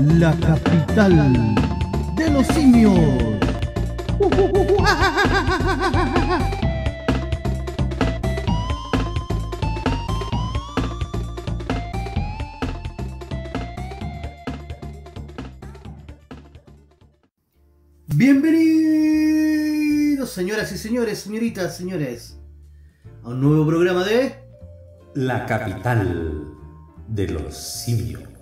la capital de los simios. Bienvenidos, señoras y señores, señoritas, señores, a un nuevo programa de La capital de los simios.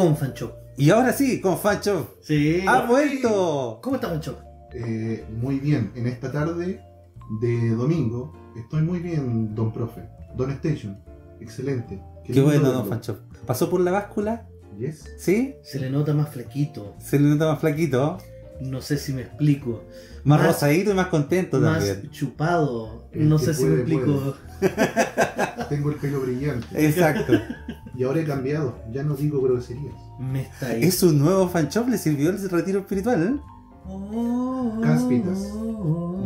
Con Fancho. Y ahora sí, con Fancho. Sí. ¡Ha vuelto! ¿Cómo está Fancho? Eh, muy bien, en esta tarde de domingo estoy muy bien, don profe. Don Station, excelente. Qué bueno, don Fancho. ¿Pasó por la báscula? Yes. ¿Sí? Se le nota más flaquito. Se le nota más flaquito. No sé si me explico. Más, Más- rosadito y más contento Más también. chupado. El No sé si me puede, explico. Tengo el pelo brillante. Exacto. Y ahora he cambiado, ya no digo groserías. Me está ahí. es un nuevo Fancho, le sirvió el retiro espiritual. ¿eh? Cáspitas.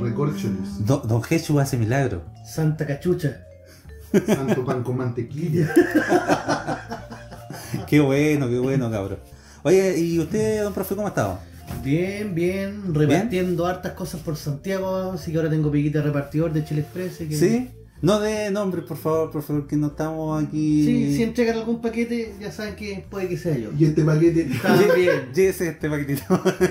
Recorcholis. Don, don Jesús hace milagro. Santa cachucha. Santo pan con mantequilla. Qué bueno, qué bueno, cabrón. Oye, ¿y usted, don profe, cómo ha estado? Bien, bien. Repartiendo hartas cosas por Santiago. Así que ahora tengo piquita de repartidor de Chile Express. que- ¿Sí? No de nombre, por favor, por favor, que no estamos aquí. Sí, si entregan algún paquete, ya saben que puede que sea yo. Y este paquete. Está bien. Llévese este paquetito.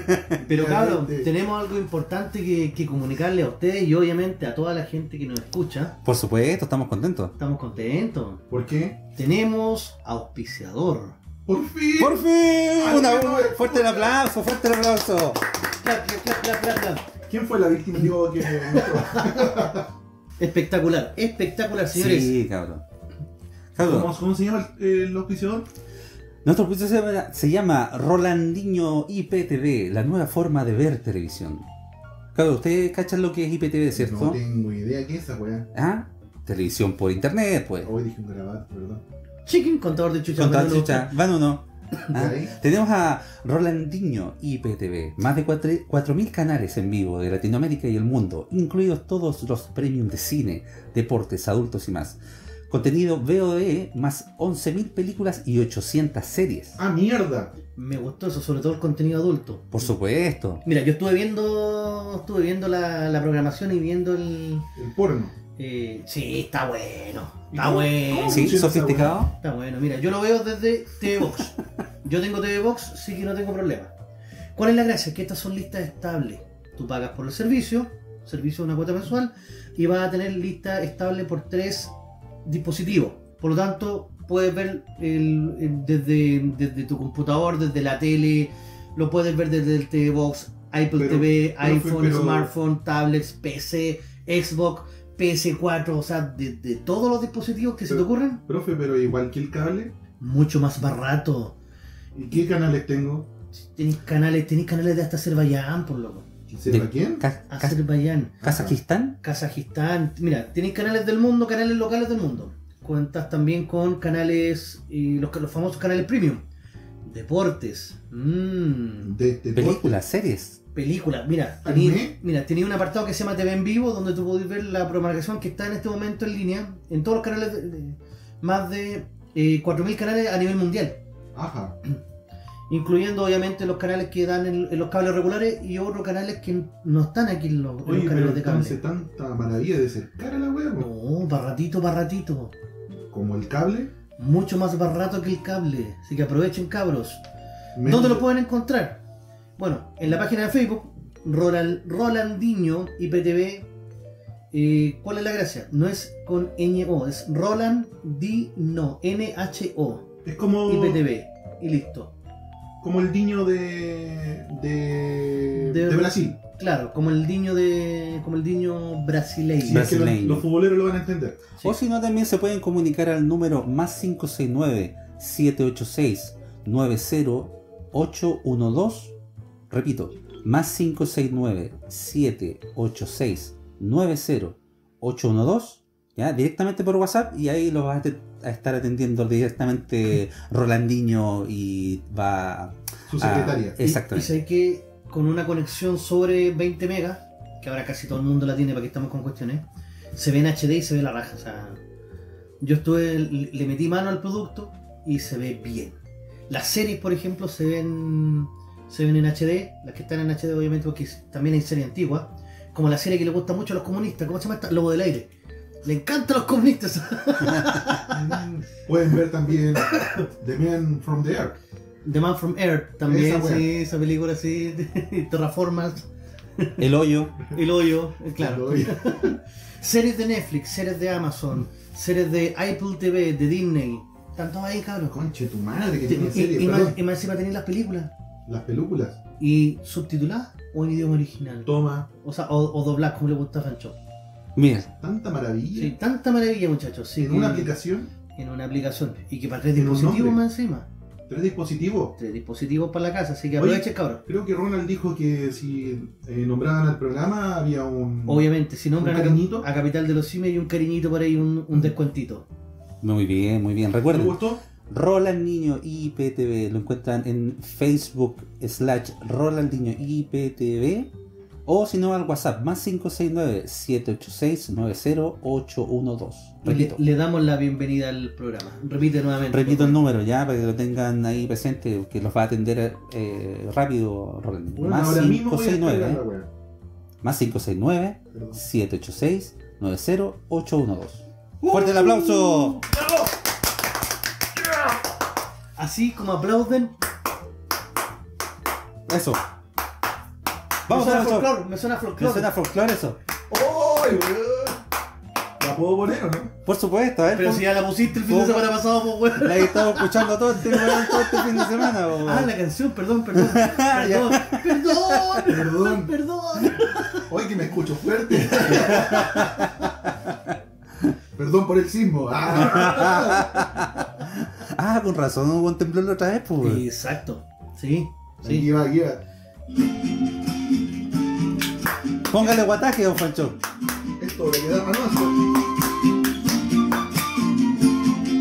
Pero cabrón, tenemos algo importante que, que comunicarle a ustedes y obviamente a toda la gente que nos escucha. Por supuesto, estamos contentos. Estamos contentos. ¿Por qué? Tenemos auspiciador. ¡Por fin! ¡Por fin! Ay, Una, no, un- fuerte el aplauso, fuerte el aplauso. Clap, clap, clap, clap, clap, clap. ¿Quién fue la víctima? Digo que Espectacular, espectacular, señores. Sí, cabrón. Cabrón, ¿Cómo, cómo se llama el, el auspiciador? nuestro auspicio se llama, se llama Rolandinho IPTV, la nueva forma de ver televisión. Claro, ustedes cachan lo que es IPTV, ¿cierto? No tengo idea qué es esa weá. ¿Ah? Televisión por internet, pues. Hoy dije un grabado, perdón. Chicken, contador de chucha. Con tal Manolo. chucha, van uno. Ah. Tenemos a Rolandinho IPTV, más de 4- 4.000 canales en vivo de Latinoamérica y el mundo, incluidos todos los premium de cine, deportes, adultos y más. Contenido VOD, más 11.000 películas y 800 series. ¡Ah, mierda! Me gustó eso, sobre todo el contenido adulto. Por supuesto. Mira, yo estuve viendo estuve viendo la, la programación y viendo el... El porno. eh, sí, está bueno. ¿Y Está bueno. Sí, sofisticado. Está bueno, mira, yo lo veo desde TV Box. Yo tengo TV Box, sí que no tengo problema. ¿Cuál es la gracia? Que estas son listas estables. Tú pagas por el servicio, servicio de una cuota mensual, y vas a tener lista estable por tres dispositivos. Por lo tanto, puedes ver el- el- desde, desde tu computador, desde la tele, lo puedes ver desde el TV Box, Apple Pero, TV, iPhone, pero- smartphone, tablets, PC, Xbox, PS4, o sea, de, de todos los dispositivos que se te ocurran Profe, pero igual que el cable. mucho más barato. ¿Y qué canales tengo? Tenéis canales, tenéis canales de hasta Azerbaiyán, por loco. ¿Sepa quién? Azerbaiyán, ¿Kazajistán? Kazajistán. Mira, tenéis canales del mundo, canales locales del mundo. Cuentas también con canales, y los, los famosos canales premium. Deportes. Mm, De, de Películas, series. Películas. Mira, mira, tenéis un apartado que se llama TV en vivo, donde tú podéis ver la programación que está en este momento en línea. En todos los canales, de- de- más de eh, 4.000 canales a nivel mundial. Ajá. incluyendo obviamente los canales que dan en, en los cables regulares y otros canales que no están aquí en los, en los Oye, pero canales de cable. entonces tanta maravilla de ser cara la po. No, barratito, barratito. Como el cable. Mucho más barato que el cable. Así que aprovechen cabros. menos ¿Dónde lo de- pueden encontrar? Bueno, en la página de Facebook, Roland, Rolandinho IPTV. Eh, ¿Cuál es la gracia? No es con ñ-o, es Roland Dino, N-H-O, Es como, IPTV. Y listo. como el niño de, de, De- de Brasil. Claro, como el diño de. como el diño brasileño. Si es que los, futboleros lo van a entender. Sí. O si no, también se pueden comunicar al número más 569-786-90812. Repito, más 569-786-90812. ¿Ya? Directamente por WhatsApp y ahí lo vas a, estar atendiendo directamente Rolandinho y va Su a- secretaria. Y- Exactamente. Y, sé que con una conexión sobre 20 megas, que ahora casi todo el mundo la tiene para que estamos con cuestiones, se ve en HD y se ve la raja. O sea, yo estuve, le metí mano al producto y se ve bien. Las series, por ejemplo, se ven se ven en HD, las que están en HD obviamente porque también hay series antiguas, como la serie que le gusta mucho a los comunistas, ¿cómo se llama esta? Lobo del Aire. Le encantan los comunistas. Pueden ver también The Man from the Earth. The Man from Earth también, Esa sí, esa película así, Terraformas, El hoyo. El Hoyo, claro. Series de Netflix, series de Amazon, series de Apple TV, de Disney, están todos ahí, cabrón. Conche tu madre que tiene serie, y y más encima tenéis las películas. Las películas. Y subtituladas o en idioma original. Toma. O sea, o, o dobladas como le gusta a Fancho. Mira, Tanta maravilla. Sí, tanta maravilla, muchachos. Sí, en una aplicación, En una aplicación. Y que para tres dispositivos más encima. tres dispositivos. Tres dispositivos para la casa. Así que aprovechen, cabrón. Creo que Ronald dijo que si eh, nombraban al programa había un. Obviamente, si nombran ¿Un a, cariñito? a Capital de los Simios hay un cariñito por ahí, un, un descuentito. muy bien, muy bien. ¿Te Recuerden, gustó? Roland Niño IPTV. Lo encuentran en Facebook slash Roland Niño IPTV. O si no al WhatsApp, más 569-786-90812. Y le, Repito. le damos la bienvenida al programa. Repite nuevamente. Repito el número ya para que lo tengan ahí presente, que los va a atender eh, rápido Roland. Bueno, más ahora mismo voy a 569 descargar la wea. más 569 Perdón. 786 90812. ¡Fuerte el aplauso! Así como aplauden. Eso. Vamos me a suena eso. folclore, me suena ¿Me folclore. suena folclore eso? ¡Ay, weón! ¿La puedo poner o no? Por supuesto, ¿eh? Pero si ya la pusiste el fin de ¿Cómo? semana pasado, pues weón. La he estado escuchando todo este, weón, todo este fin de semana. po, Ah, weón. la canción, perdón, perdón. Ya. Perdón, perdón, Perdón. perdón. Hoy que me escucho fuerte. Perdón por el sismo. Ah, Ah, con razón, hubo un temblor la otra vez, pues. weón. Exacto, sí, Aquí sí. va, aquí va. Póngale guataje, don Fancho. Esto le queda manoso.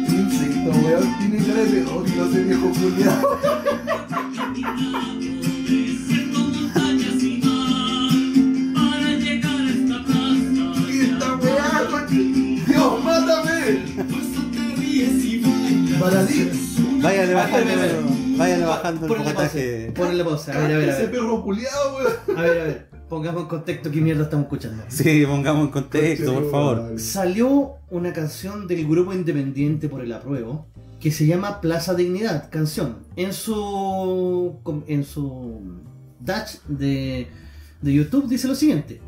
Insisto, weón, tiene cara de pedófilo ese viejo culiao. ¿Qué esta weá, coño? ¡Dios, mátame! Baradí, Váyale bajando, váyale el guataje. ponle pausa. A ver, a ver, a ese ver. perro culiao, weón. A ver, a ver. Pongamos en contexto qué mierda estamos escuchando. Sí, pongamos en contexto, por favor. Salió una canción del grupo independiente por el apruebo que se llama Plaza Dignidad, canción. En su en su dash de, de YouTube dice lo siguiente: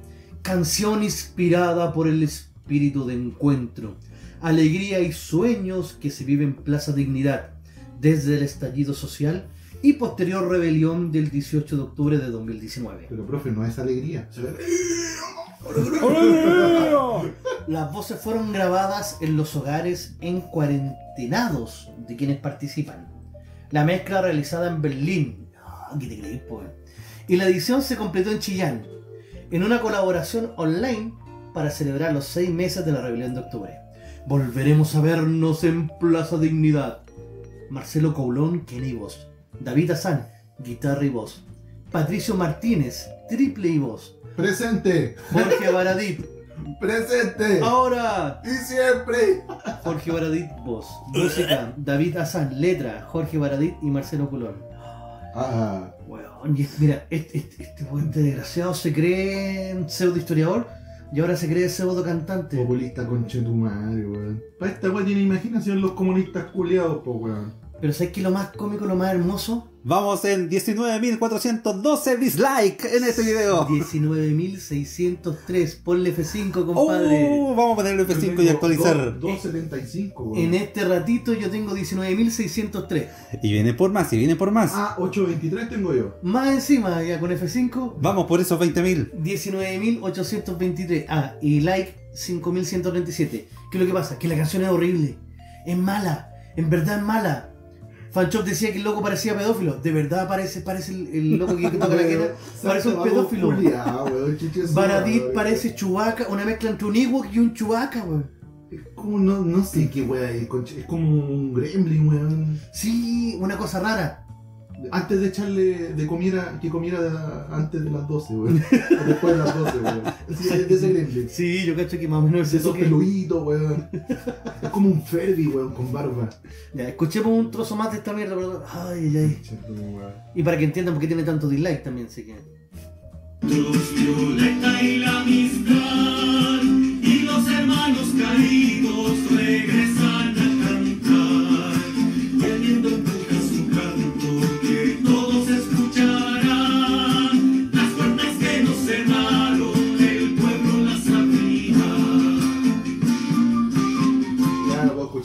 Canción inspirada por el espíritu de encuentro, alegría y sueños que se vive en Plaza Dignidad desde el estallido social y posterior rebelión del 18 de octubre de 2019. Pero, profe, no es alegría. Las voces fueron grabadas en los hogares en cuarentenados de quienes participan. La mezcla realizada en Berlín. Ah, ¿Qué te crees, po? Y la edición se completó en Chillán, en una colaboración online para celebrar los seis meses de la rebelión de octubre. Volveremos a vernos en Plaza Dignidad. Marcelo Coulón, Kenny y voz. David Azán, guitarra y voz. Patricio Martínez, triple y voz. Presente, Jorge Baradit, presente. ahora Y siempre. Jorge Baradit, voz. Música, David Azán. Letra, Jorge Baradit y Marcelo Colón. Ah, mira, este, este, este desgraciado se cree pseudo historiador y ahora se cree pseudo cantante. populista madre, weón. Para esta weón tiene imaginación los comunistas culiados, po, weón. Pero ¿sabes qué es lo más cómico, lo más hermoso? Vamos en 19.412 dislikes en este video. 19.603. Ponle F5, compadre. Oh, vamos a ponerle F5 y actualizar. 275, weón. En este ratito yo tengo 19.603. Y viene por más, y viene por más. Ah, 823 tengo yo. Más encima, ya con F5, Vamos por esos 20.000. 19.823. Ah, y like 5.137. ¿Qué es lo que pasa? Que la canción es horrible. Es mala. En verdad es mala. Fanchop decía que el loco parecía pedófilo. De verdad parece, parece el, el loco que toca la quena. Parece un pedófilo. Baradit parece Chubaca, una mezcla entre un Ewok y un Chubaca, weón. Es como, no, no sé qué weón es, es como un gremlin, weón. Sí, una cosa rara. Antes de echarle de comiera, que comiera de- antes de las 12, weón. O después de las 12, weón. Sí, de de ese gremlin. Sí, yo cacho que más o menos es eso esos que... peluditos, weón. Es como un Ferbi, weón, con barba. Ya, escuchemos un trozo más de esta mierda, perdón. Ay, ay. weón. Y para que entiendan por qué tiene tanto dislike también, sé que... Violeta y la amistad y los hermanos caídos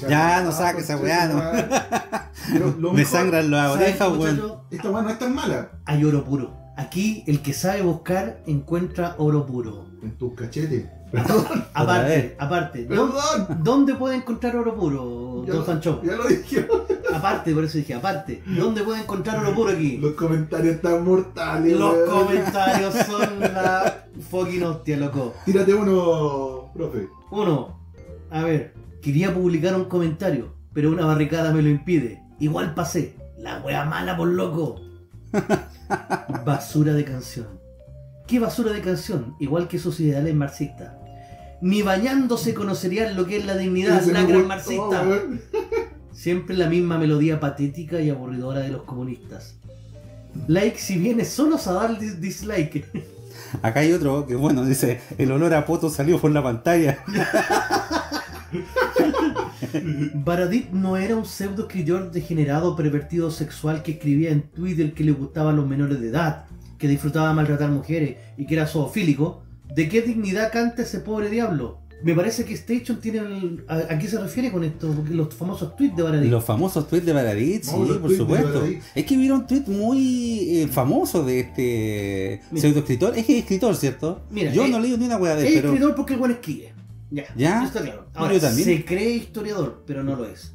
Ya no Ah, saque esa conche weá, no. Me sangran las ¿Saben qué, orejas, weón. Esta weá no es tan mala. Hay oro puro. Aquí el que sabe buscar encuentra oro puro. En tus cachetes. Perdón, Aparte, aparte. ¿dó- perdón. ¿Dónde puede encontrar oro puro, Ya Don Fancho? Ya lo dije. Aparte, por eso dije, aparte. ¿Dónde puede encontrar oro puro aquí? Los comentarios están mortales, Los comentarios son la fucking hostia, loco. Tírate uno, profe. Uno, a ver, quería publicar un comentario, pero una barricada me lo impide. Igual pasé. La wea mala por loco. Basura de canción. ¿Qué basura de canción? Igual que sus ideales marxistas. Ni bañándose conocerían lo que es la dignidad lacra gustó, marxista. Siempre la misma melodía patética y aburridora de los comunistas. Like si vienes solos a dar dis- dislike. Acá hay otro que, bueno, dice: El olor a poto salió por la pantalla. Baradit no era un pseudo escritor degenerado pervertido sexual que escribía en Twitter que le gustaba a los menores de edad, que disfrutaba maltratar mujeres y que era zoofílico. ¿De qué dignidad canta ese pobre diablo? Me parece que Station tiene el- a, ¿a qué se refiere con esto? Porque los famosos tweets de Baradit. Los famosos tweets de Baradit, sí, No, por supuesto. Es que vieron un tweet muy eh, famoso de este Mira. pseudo escritor. Es que es escritor, ¿cierto? Mira, Yo eh, no leído ni una weá de Es él, pero. escritor porque el buen escribe. Ya, ¿Ya? está claro. Ahora, Yo también. se cree historiador, pero no lo es.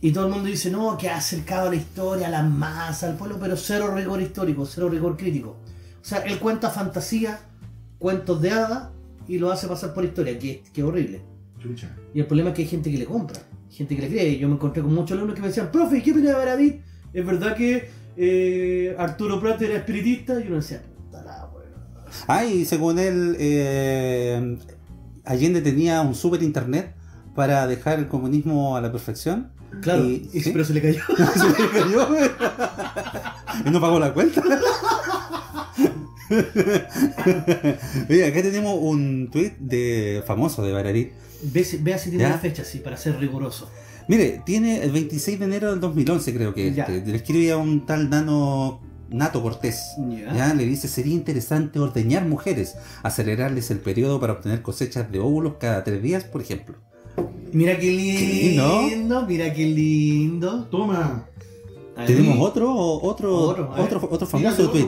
Y todo el mundo dice, no, que ha acercado la historia a la masa, al pueblo, pero cero rigor histórico, cero rigor crítico. O sea, él cuenta fantasía, cuentos de hadas, y lo hace pasar por historia, que, que horrible. Chucha. Y el problema es que hay gente que le compra, gente que le cree. Yo me encontré con muchos alumnos que me decían, profe, ¿qué opina de Baradit? ¿Es verdad que eh, Arturo Prat era espiritista? Y uno decía, puta la wea. Ah, y según él, eh, Allende tenía un super internet para dejar el comunismo a la perfección. Claro, Y- y- ¿sí? pero se le cayó. Se le cayó, y no pagó la cuenta. Mira, acá tenemos un tweet de famoso de Baradit. Ve, vea si tiene ¿Ya? la fecha, sí, para ser riguroso. Mire, tiene el 26 de enero del 2011, creo que este. Le escribe a un tal Nano Nato Cortés. Ya. Ya le dice, sería interesante ordeñar mujeres, acelerarles el periodo para obtener cosechas de óvulos cada tres días, por ejemplo. Mira qué lindo, lindo? mira qué lindo. Toma. Ahí. ¿Tenemos otro, otro, Otro, otro, famoso otro, tweet?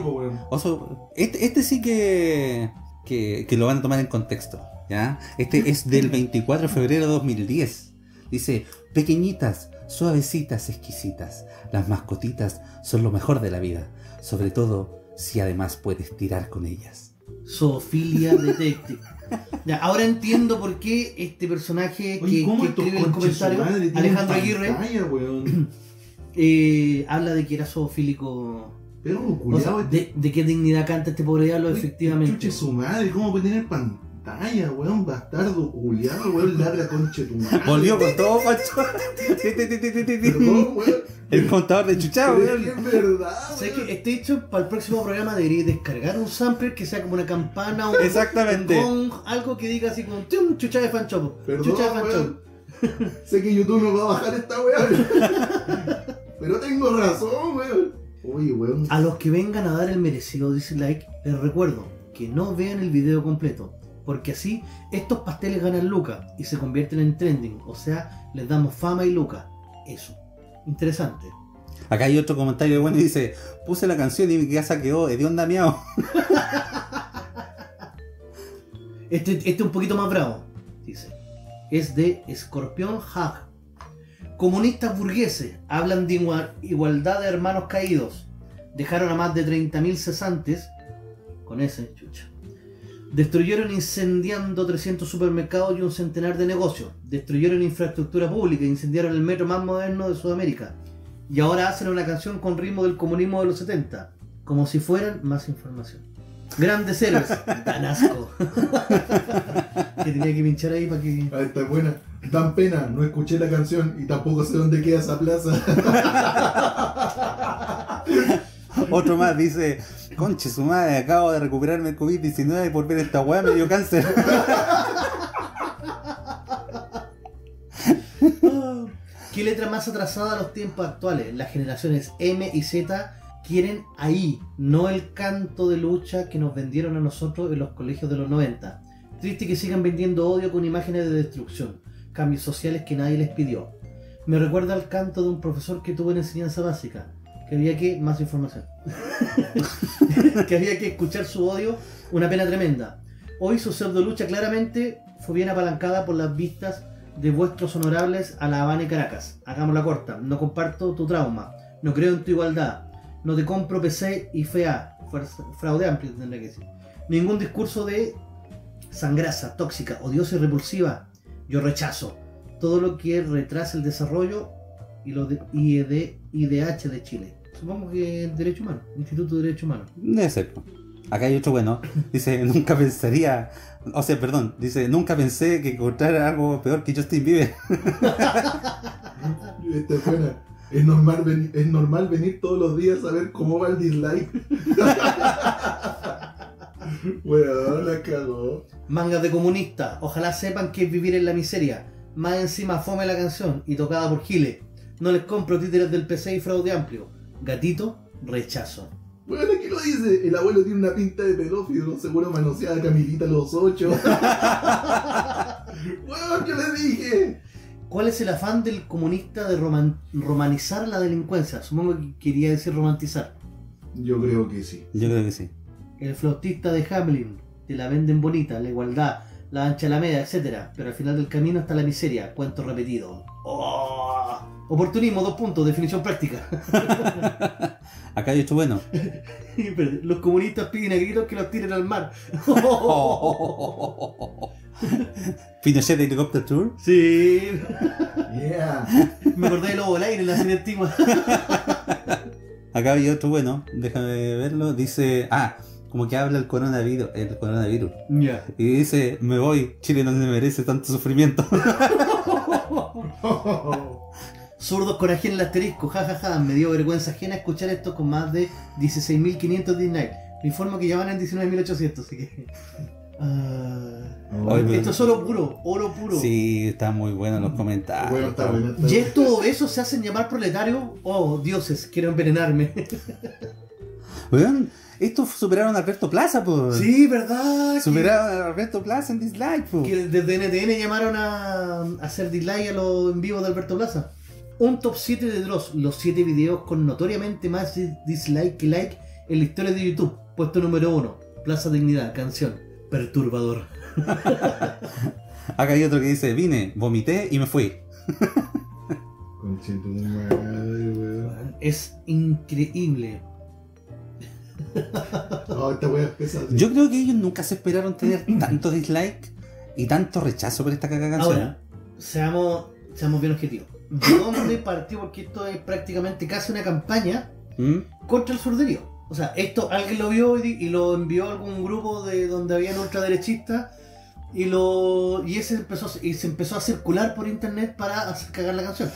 Oso- este, este sí que, que, que lo van a tomar en contexto. ¿ya? Este es del 24 de febrero de 2010. Dice, pequeñitas, suavecitas, exquisitas. Las mascotitas son lo mejor de la vida. Sobre todo si además puedes tirar con ellas. Zoofilia Detective. Ya, ahora entiendo por qué este personaje que, Oye, ¿cómo que estos escribe el su comentario, madre Alejandro Aguirre, eh, habla de que era zoofílico. Pero O sea, culiado, de, de qué dignidad canta este pobre diablo, efectivamente. Chuche su madre, ¿cómo puede tener pantalla, weón? Bastardo, culiado, weón, ladra conche tu madre. Volvió con todo. Perdón, weón. El contador de es weón. que es verdad, ¿Sabes weón. que este hecho para el próximo programa debería descargar un sampler que sea como una campana o Exactamente. con algo que diga así como ¡tum! chucha de fanchopo. Perdón, Chucha de fanchopo. Sé que YouTube no va a bajar esta weá. Pero tengo razón, weón. Oye, weón. A los que vengan a dar el merecido dislike, les recuerdo que no vean el video completo, porque así estos pasteles ganan lucas y se convierten en trending, o sea, les damos fama y lucas. Eso. Interesante. Acá hay otro comentario bueno y dice, puse la canción y mi casa quedó hedionda miau. Este, este un poquito más bravo, dice. Es de Escorpión Hag. Comunistas burgueses hablan de igua- igualdad de hermanos caídos. Dejaron a más de 30.000 cesantes. Con ese, chucha. Destruyeron incendiando 300 supermercados y un centenar de negocios. Destruyeron infraestructura pública. Incendiaron el metro más moderno de Sudamérica. Y ahora hacen una canción con ritmo del comunismo de los 70. Como si fueran más información. Grandes héroes. Dan asco. que tenía que pinchar ahí para que. Ah, está buena. Dan pena, no escuché la canción y tampoco sé dónde queda esa plaza. Otro más dice, conche su madre, acabo de recuperarme el COVID-19 y por ver esta weá me dio cáncer. ¿Qué letra más atrasada a los tiempos actuales? Las generaciones M y Z quieren ahí, no el canto de lucha que nos vendieron a nosotros en los colegios de los 90. Triste que sigan vendiendo odio con imágenes de destrucción, cambios sociales que nadie les pidió. Me recuerda al canto de un profesor que tuvo en enseñanza básica, que había que, más información, que había que escuchar su odio, una pena tremenda. Hoy su pseudo lucha claramente fue bien apalancada por las vistas de vuestros honorables a La Habana y Caracas. Hagámosla corta, no comparto tu trauma, no creo en tu igualdad, no te compro PC y fuerza- fraude amplio tendré que decir. Ningún discurso de sangrasa, tóxica, odiosa y repulsiva, yo rechazo. Todo lo que retrasa el desarrollo y lo de IED, IDH de Chile. Supongo que el Derecho Humano, Instituto de Derecho Humano. Debe ser. Acá hay otro bueno. Dice, nunca pensaría. O sea, perdón. Dice, nunca pensé que encontrara algo peor que Justin Bieber. Esta es buena. Es normal, ven- es normal venir todos los días a ver cómo va el dislike. Weón, la cagó. Mangas de comunista, ojalá sepan que es vivir en la miseria. Más encima fome la canción y tocada por Gile. No les compro títeres del PC y fraude amplio. Gatito, rechazo. Weón, aquí lo dice. El abuelo tiene una pinta de pedófilo. Seguro manoseaba a Camilita a los ocho. Weón, yo le dije. ¿Cuál es el afán del comunista de roman- romanizar la delincuencia? Supongo que quería decir romantizar. Yo creo que sí. Yo creo que sí. El flautista de Hamlin, te la venden bonita, la igualdad, la ancha alameda, etc. Pero al final del camino está la miseria, cuento repetido. ¡Oh! Oportunismo, dos puntos, definición práctica. Acá hay otro bueno. Los comunistas piden a gritos que los tiren al mar. Pinochet Helicopter Tour. Sí, Yeah. me acordé de Lobo al aire en la serie. Acá hay otro bueno. Déjame verlo. Dice, ah, como que habla el coronavirus. El coronavirus. Ya. Y dice, me voy. Chile no se merece tanto sufrimiento. Zurdos con ajena el asterisco, jajaja, me dio vergüenza ajena escuchar esto con más de 16.500 dislikes. Me informo que ya van en 19.800, así que... Oye, pero- esto es oro puro, oro puro. Sí, está muy bueno en los comentarios. Bueno, está bueno. está ¿Y bueno. estos obesos se hacen llamar proletarios? Oh, dioses, quiero envenenarme. Weón, estos superaron a Alberto Plaza, pues. sí, ¿verdad? Que- Superaron a Alberto Plaza en dislike, pues. Que desde NTN llamaron a, a hacer dislike a los en vivo de Alberto Plaza. Un top 7 de Dross, los 7 videos con notoriamente más di- dislike que like en la historia de YouTube. Puesto número 1, Plaza Dignidad, canción, perturbador. Acá hay otro que dice, vine, vomité y me fui. Conchito de madre, weón. Es increíble. Oh, esta wea es pesada. Yo creo que ellos nunca se esperaron tener tanto dislike y tanto rechazo por esta caga canción. Ahora, seamos, seamos bien objetivos. ¿De dónde partió? Porque esto es prácticamente casi una campaña ¿Mm? contra el surderío. O sea, esto alguien lo vio y, y lo envió a algún grupo de donde habían ultraderechistas y lo y ese empezó y se empezó a circular por internet para hacer cagar la canción.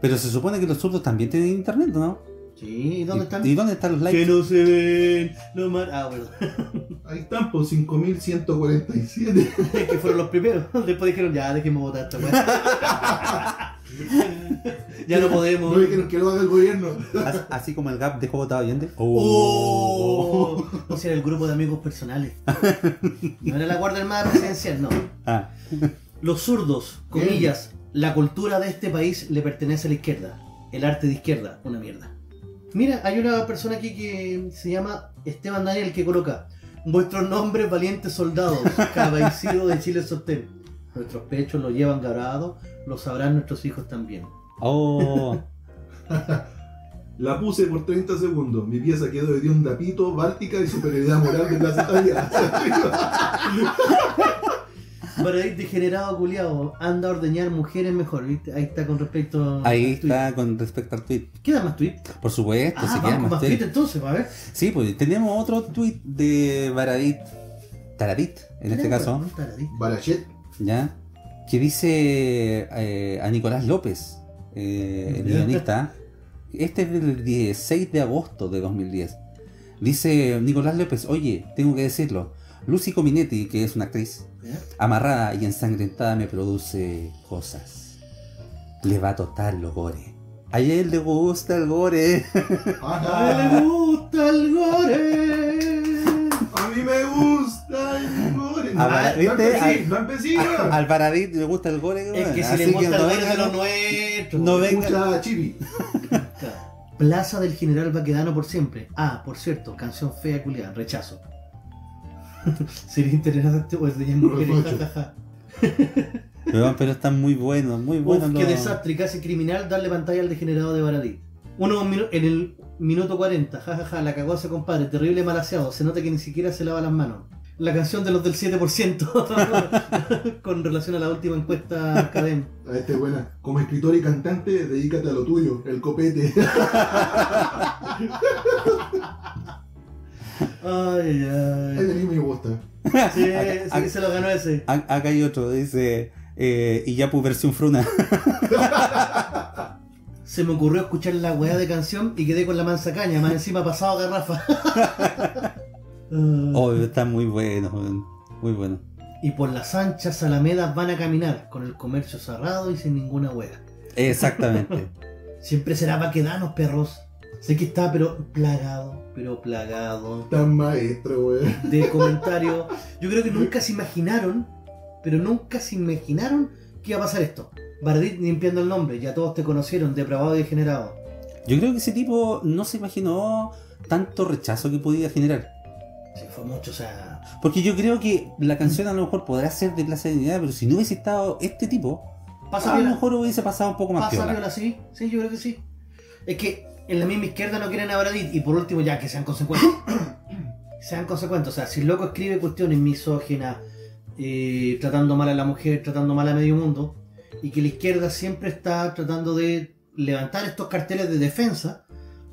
Pero se supone que los zurdos también tienen internet, ¿no? Sí, ¿y dónde ¿Y- están? ¿Y dónde están los likes? Que no se ven los mar... Ah, bueno, Ahí están, pues 5147. que fueron los primeros. Después dijeron, ya, dejemos votar esta. ya no podemos. No dijeron que lo haga el gobierno. As- Así como el Gap dejó votado Allende. Oh, o sea, el grupo de amigos personales. No era la Guardia Armada Presidencial, no. Ah, Los zurdos, comillas, la cultura de este país le pertenece a la izquierda. El arte de izquierda, una mierda. Mira, hay una persona aquí que se llama Esteban Daniel que coloca Vuestros nombres valientes soldados, caballeros de Chile Sostén. Nuestros pechos lo llevan grabados, lo sabrán nuestros hijos también. oh, La puse por 30 segundos. Mi pieza quedó de un dapito, báltica y superioridad moral de Plaza Italia. Baradit degenerado culiado. Anda a ordeñar mujeres mejor, ¿viste? Ahí está con respecto Ahí al tweet. está con respecto al tweet. ¿Queda más tweet? Por supuesto, Ah, con más más tweet entonces, a ver. Sí, pues tenemos otro tweet de Baradit, Taradit, en este caso, taradit. Barachet. ¿ya? Que dice eh, a Nicolás López, eh, el guionista. Este es del 16 de agosto de 2010. Dice Nicolás López, oye, tengo que decirlo. Lucy Cominetti, que es una actriz, amarrada y ensangrentada me produce cosas. Le va total lo gore. A él le gusta el gore. A él le gusta el gore. A mí me gusta Ah, ¿viste? Al- no empecé, le gusta el gore. Es que si le gusta el venga, de lo no- nuestro. no venga. Chibi. Plaza del General Baquedano por siempre. Ah, por cierto, canción fea culiada, rechazo. Sería interesante pues de. Weón, pero están muy buenos, muy buenos. Uf, qué los- desastre y casi criminal darle pantalla al degenerado de Baradí. Uno en el minuto 40, jajaja, la cagó ese compadre, terrible malaseado, se nota que ni siquiera se lava las manos. La canción de los del 7% con relación a la última encuesta Cadem. A este buena. Como escritor y cantante, dedícate a lo tuyo, el copete. Ay, ay, ay. anime me gusta. Sí, Acá- sí, se lo ganó ese. A- Acá hay otro, dice. Eh, y ya versión fruna. Se me ocurrió escuchar la weá de canción y quedé con la mansa caña, más encima pasado a garrafa. Ah. Oh, está muy bueno, weón. Muy bueno. Y por las anchas alamedas van a caminar, con el comercio cerrado y sin ninguna wea. Exactamente. Siempre será vaquedanos, perros. Sé que está, pero plagado, pero plagado Tan maestro, weón. de comentarios. Yo creo que nunca se imaginaron, pero nunca se imaginaron que iba a pasar esto. Bardit limpiando el nombre, ya todos te conocieron, depravado y degenerado. Yo creo que ese tipo no se imaginó tanto rechazo que podía generar. Sí, fue mucho, o sea. Porque yo creo que la canción a lo mejor podrá ser de Plaza de Dignidad, pero si no hubiese estado este tipo, Pasa a lo mejor hubiese pasado un poco más Pasa piola, sí. Sí, yo creo que sí. Es que en la misma izquierda no quieren a Bradit y por último ya que sean consecuentes. sean consecuentes. O sea, si el loco escribe cuestiones misóginas, eh, tratando mal a la mujer, tratando mal a medio mundo, y que la izquierda siempre está tratando de levantar estos carteles de defensa,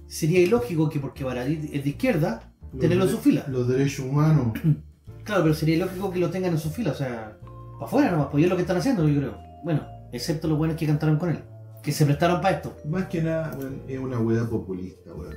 sería ilógico que porque Baradit es de izquierda, tenerlo en su fila. Los derechos humanos. Claro, pero sería ilógico que lo tengan en su fila, o sea, para afuera nomás, pues es lo que están haciendo, yo creo. Bueno, excepto los buenos que cantaron con él, que se prestaron para esto. Más que nada, weón, es una weá populista, weón.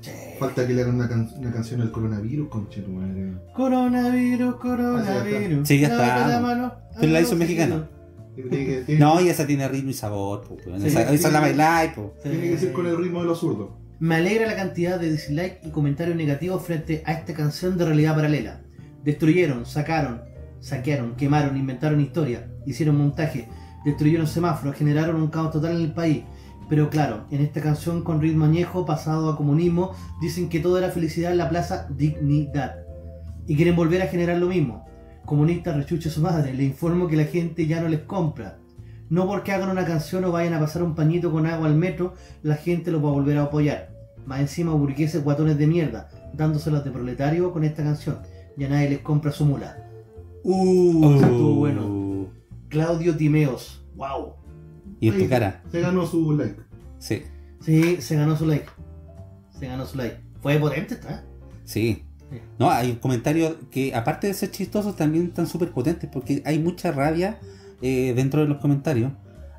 Che. Falta que le hagan una, can- una canción al coronavirus, conche tu madre. Coronavirus, Ah, coronavirus. Sí, ya está. La mano, Pero la hizo mexicano. tiene- No, y esa tiene ritmo y sabor, po, weón. Sí, esa, esa sí. la bailáis, po. tiene que ser con el ritmo de los zurdos. Me alegra la cantidad de dislikes y comentarios negativos frente a esta canción de realidad paralela. Destruyeron, sacaron, saquearon, quemaron, inventaron historia, hicieron montaje, destruyeron semáforos, generaron un caos total en el país. Pero claro, en esta canción con ritmo añejo, pasado a comunismo, dicen que todo era felicidad en la plaza Dignidad. Y quieren volver a generar lo mismo. Comunistas rechuche su madre, le informo que la gente ya no les compra. No porque hagan una canción o vayan a pasar un pañito con agua al metro, la gente los va a volver a apoyar. Más encima burgueses guatones de mierda, dándoselas de proletario con esta canción. Ya nadie les compra su mula. Uh, eso estuvo bueno. Claudio Timeos. Wow. Y en tu cara. Se ganó su like. Sí, Sí, se ganó su like. Se ganó su like. Fue potente, ¿está? sí. Sí. No, hay comentarios que aparte de ser chistosos también están súper potentes porque hay mucha rabia eh, dentro de los comentarios.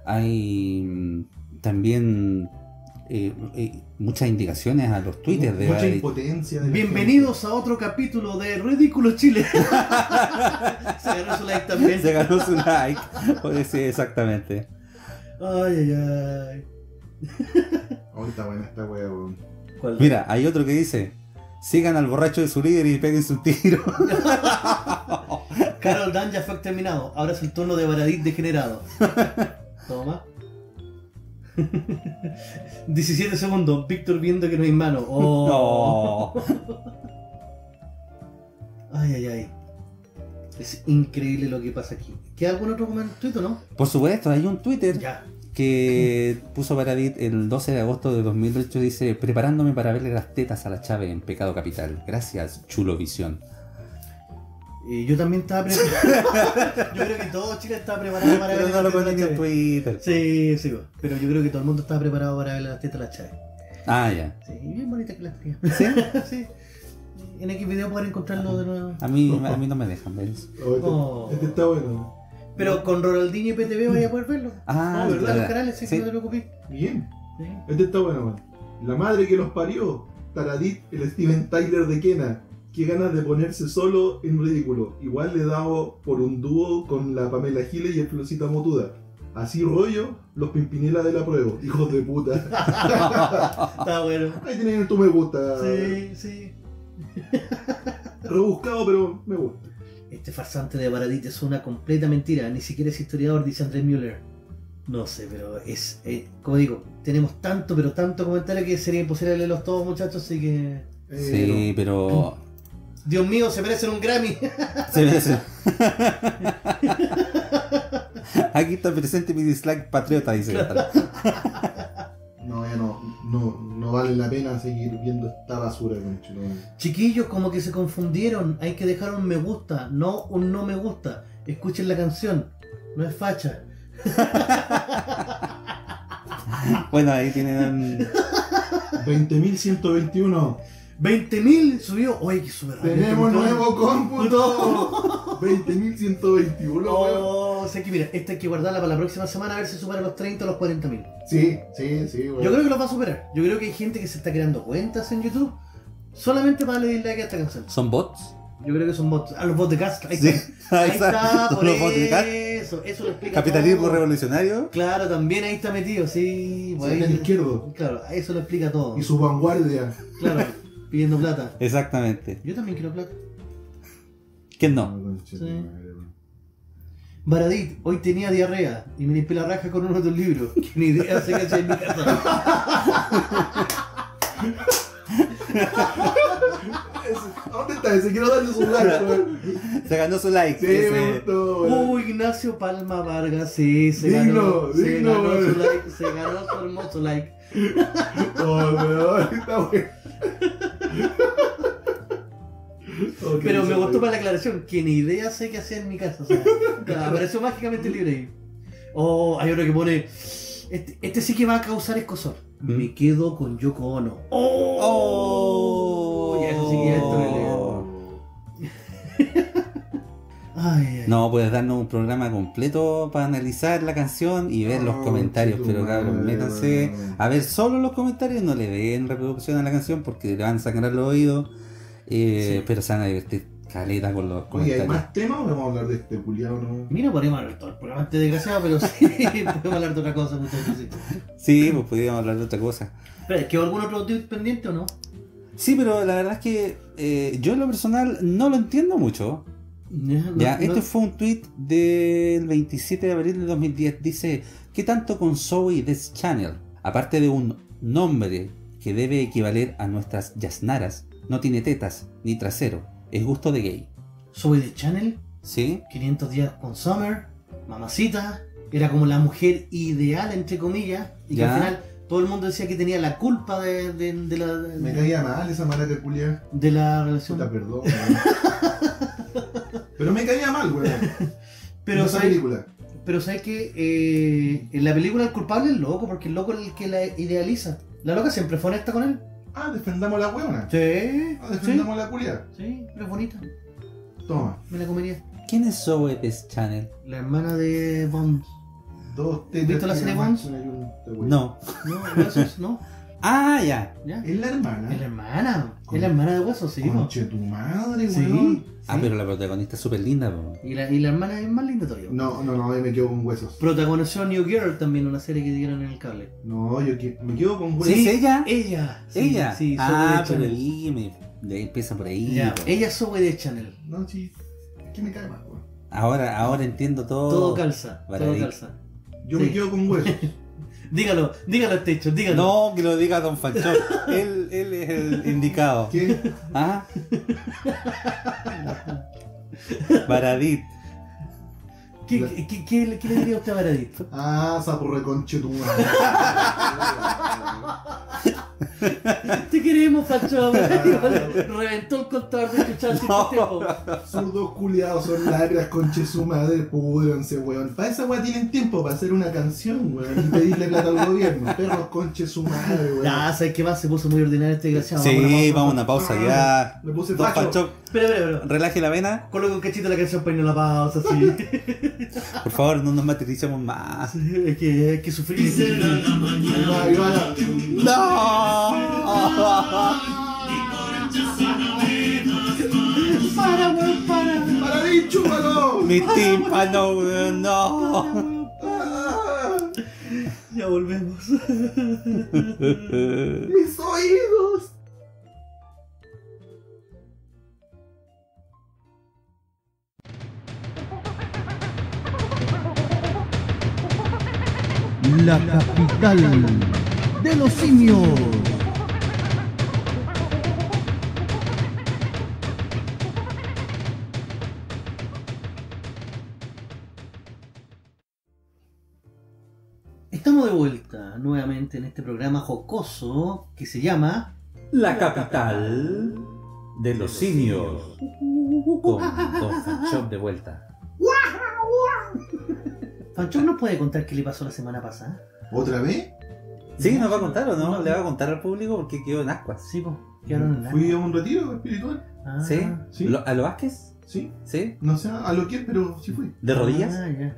Hay mm, también eh, eh, muchas indicaciones a los twitters de Mucha impotencia. de la Bienvenidos a otro capítulo de Ridículo Chile. se ganó su like también. Se ganó su like. Pues sí, exactamente. Ay, ay, ay. Ahorita buena esta wea. Mira, hay otro que dice: sigan al borracho de su líder y peguen su tiro. Carol Dan ya fue exterminado. Ahora es el turno de Baradit degenerado. Toma. 17 segundos. Víctor viendo que no hay mano. Oh. No. Ay, ay, ay. Es increíble lo que pasa aquí. ¿Queda algún otro comentario, no? Por supuesto, hay un Twitter Ya. que puso Baradit el 12 de agosto de 2008. Dice: Preparándome para verle las tetas a la Chave en Pecado Capital. Gracias, Chulo Visión. Eh, yo también estaba preparado. yo creo que todo Chile estaba preparado para Pero ver no lo las tetas ponen en. Twitter. Sí, sí, pero yo creo que todo el mundo estaba preparado para ver las tetas de la Chávez. Ah, ya. Sí, bien bonita que las tenía. ¿Sí? sí. En X video pueden encontrarlo de nuevo. A mí, a mí no me dejan ver eso. Oh, este, Oh. este está bueno. Pero con Ronaldinho y PTV vaya a poder verlo. Ah, no, ¿verdad? verdad. Los canales, sí, Sí. no te preocupes. Bien. Sí. Este está bueno, man. La madre que los parió. Taradit, el Steven Tyler de Kena. Qué ganas de ponerse solo en ridículo. Igual le he dado por un dúo con la Pamela Giles y el Flosita Motuda. Así rollo, los Pimpinela de la prueba. Hijos de puta. Está bueno. Ahí tienen tu me gusta. Sí, sí. Rebuscado, pero me gusta. Este farsante de Baradit es una completa mentira. Ni siquiera es historiador, dice Andrés Müller. No sé, pero es. eh, como digo, tenemos tanto, pero tanto comentario que sería imposible leerlos todos, muchachos. Así que. Eh, Sí, pero. Dios mío, se merecen un Grammy. Se merece. Aquí está presente mi dislike patriota, dice. No, ya no, no, no vale la pena seguir viendo esta basura, concho, no. Chiquillos, como que se confundieron. Hay que dejar un me gusta, no un no me gusta. Escuchen la canción. No es facha. Bueno, ahí tienen. 20.121. 20.000 subió. Oye, que rápido. Tenemos nuevo cómputo. 20.121, weón. Oh, sé que mira, esta hay que guardarla para la próxima semana a ver si supera los 30 o los 40.000. Sí, sí, sí, weón. Yo creo que los va a superar. Yo creo que hay gente que se está creando cuentas en YouTube solamente para darle like a esta canción. ¿Son bots? Yo creo que son bots. Ah, los bots de cast. Ahí Sí. está. Ahí está, por Los bots de Cat. eso. Eso lo explica. Capitalismo todo. revolucionario. Claro, también ahí está metido, sí. Sí, pues el ahí- izquierdo. Claro, eso lo explica todo. Y su vanguardia. Claro, pidiendo plata. Exactamente. Yo también quiero plata. ¿Quién no? Sí. Baradit, hoy tenía diarrea y me limpié la raja con uno de tus libros. Que ni idea sé que hacía en mi casa. ¿Dónde está ese? Quiero darle su like, weón. Se ganó su like. Sí, me ese- gustó. Uh, Ignacio Palma Vargas, sí, se Digno, ganó, se digno, ganó güey. su like, se ganó su hermoso like. Oh, weón, está bueno. Pero me gustó para la aclaración, que ni idea sé qué hacer en mi casa. O sea, apareció mágicamente libre ahí. Oh, hay otro que pone, este, este sí que va a causar escosor. ¿Mm? Me quedo con Yoko Ono. Oh. Ya, eso sí que ya Ay, ay. No, puedes darnos un programa completo para analizar la canción y ver los Oh, comentarios, pero cabrón, métanse a ver solo los comentarios, no le den reproducción a la canción porque le van a sangrar los oídos, eh, Sí. pero se van a divertir caleta con los Oye, ¿hay comentarios. más temas o vamos a hablar de este culiado, no? Mira, podríamos hablar todo el programa este desgraciado, pero sí, podemos hablar de otra cosa muchas veces. Sí, pues podríamos hablar de otra cosa. Espera, ¿quedó algún otro tweet pendiente o no? Sí, pero la verdad es que eh, yo en lo personal no lo entiendo mucho. Ya, no- Ya, no- este fue un tweet del 27 de abril de 2010. Dice, ¿qué tanto con Zoe This Channel? Aparte de un nombre que debe equivaler a nuestras yasnaras, no tiene tetas ni trasero. Es gusto de gay. Soy de Channel, ¿Sí? 500 días con Summer, Mamacita, era como la mujer ideal, entre comillas, y que al final todo el mundo decía que tenía la culpa de, de- de la, Me caía mal esa maraca culiada. de la relación. Puta, perdón. Pero me caía mal, weón. Pero En esa ¿sabes, película. pero sabes que eh, en la película el culpable es el loco, porque el loco es el que la idealiza. La loca siempre fue honesta con él. Ah, defendamos la weona. Sí, Ah, defendamos la culiada. sí, pero es bonita. Toma. Me la comería. ¿Quién es Zoe This Channel? La hermana de Bond. Dos tetas. ¿Visto la serie weón. No. No, huesos, ¿no? Ah, ya. ¿Ya? Es la hermana. Es la hermana. Es la hermana de huesos, sí. Conche tu madre, Sí. weón. Ah, pero la protagonista es súper linda. po. Y la, y la hermana es más linda todavía. No, no, no, ahí me quedo con huesos. Protagonizó New Girl también, una serie que dieron en el cable. No, yo que- me quedo con huesos. ¿Sí? ¿Es ella? Ella. sí, ¿Ella? Sí, ah, pero ahí, me- de ahí empieza por ahí. Ya, ella es Zoe de Channel. No, sí. Es que me cae mal, weón. Ahora, ahora entiendo todo. Todo calza. Todo calza. Yo Sí. me quedo con huesos. Dígalo, dígalo hecho, dígalo. No, que lo diga Don Fanchón. él, él es el indicado. ¿Qué? ¿Ah? Baradit. ¿Qué, qué, qué, qué le- qué le diría usted a Baradit? Ah, sapo reconche tu madre. Te queremos, Pancho. Reventó el contador de chuchar No. tiempo. Zurdos culiados son lacras, conche su madre, púdranse, weón. Para esa weá tienen tiempo para hacer una canción, weón, y pedirle plata al gobierno. Perros, conche su madre, weón. Ya, ¿sabes qué más? Se puso muy ordinario este desgraciado. Sí, vamos a una pausa ya. Me puse Don facho. Pancho, Espera, espera, espera. relaje la vena. Coloca un cachito de la canción para irnos a la pausa, sí. Por favor, no nos materialicemos más. es que hay que sufrir. ¡No! Para, weón, para. ¡Para ahí, chúpalo! Mi tímpano, weón, no. Ya volvemos. ¡Mis oídos! La capital de los simios. Estamos de vuelta nuevamente en este programa jocoso que se llama La capital de los simios. Con Fanchop de vuelta. Fanchón nos puede contar qué le pasó la semana pasada. ¿Otra vez? ¿Sí? ¿Nos va a contar o no? ¿Le va a contar al público porque quedó en ascuas? Sí, pues. Fui a un retiro espiritual. Ah, ¿Sí? Sí. ¿Lo- ¿A lo Vázquez? Sí. ¿Sí? No sé a lo que, pero sí fui. ¿De rodillas? Ah, ya.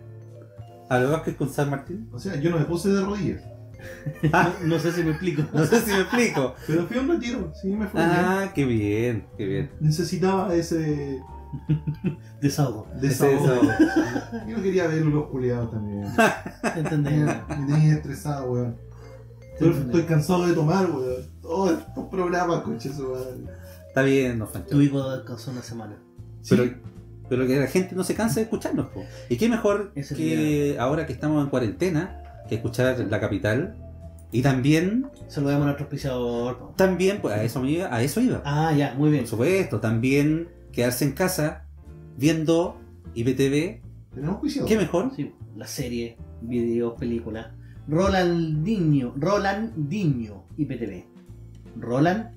¿A lo Vázquez con San Martín? O sea, yo no me puse de rodillas. Ah, No sé si me explico. no sé si me explico. Pero fui a un retiro. Sí, me fue bien. Ah, qué bien, qué bien. Necesitaba ese Desahogo. desahogo. Ese Yo no quería ver los culiados también. Te entendí. Me me tenía estresado, weón. Pero estoy cansado de tomar, weón. Todos estos programas, coche su madre. Está bien, no Fanchop. Tu hijo descansó una semana. Pero, pero que la gente no se canse de escucharnos. po. Y qué mejor Ese que ahora que estamos en cuarentena, que escuchar la capital. Y también, Saludamos a nuestro auspiciador. po. también, pues a eso, me iba, a eso iba. Ah, ya, muy bien. Por supuesto, también quedarse en casa viendo IPTV. Tenemos juicio. ¿Qué mejor? Sí, la serie, videos, películas. Rolandinho, Rolandinho, IPTV. Roland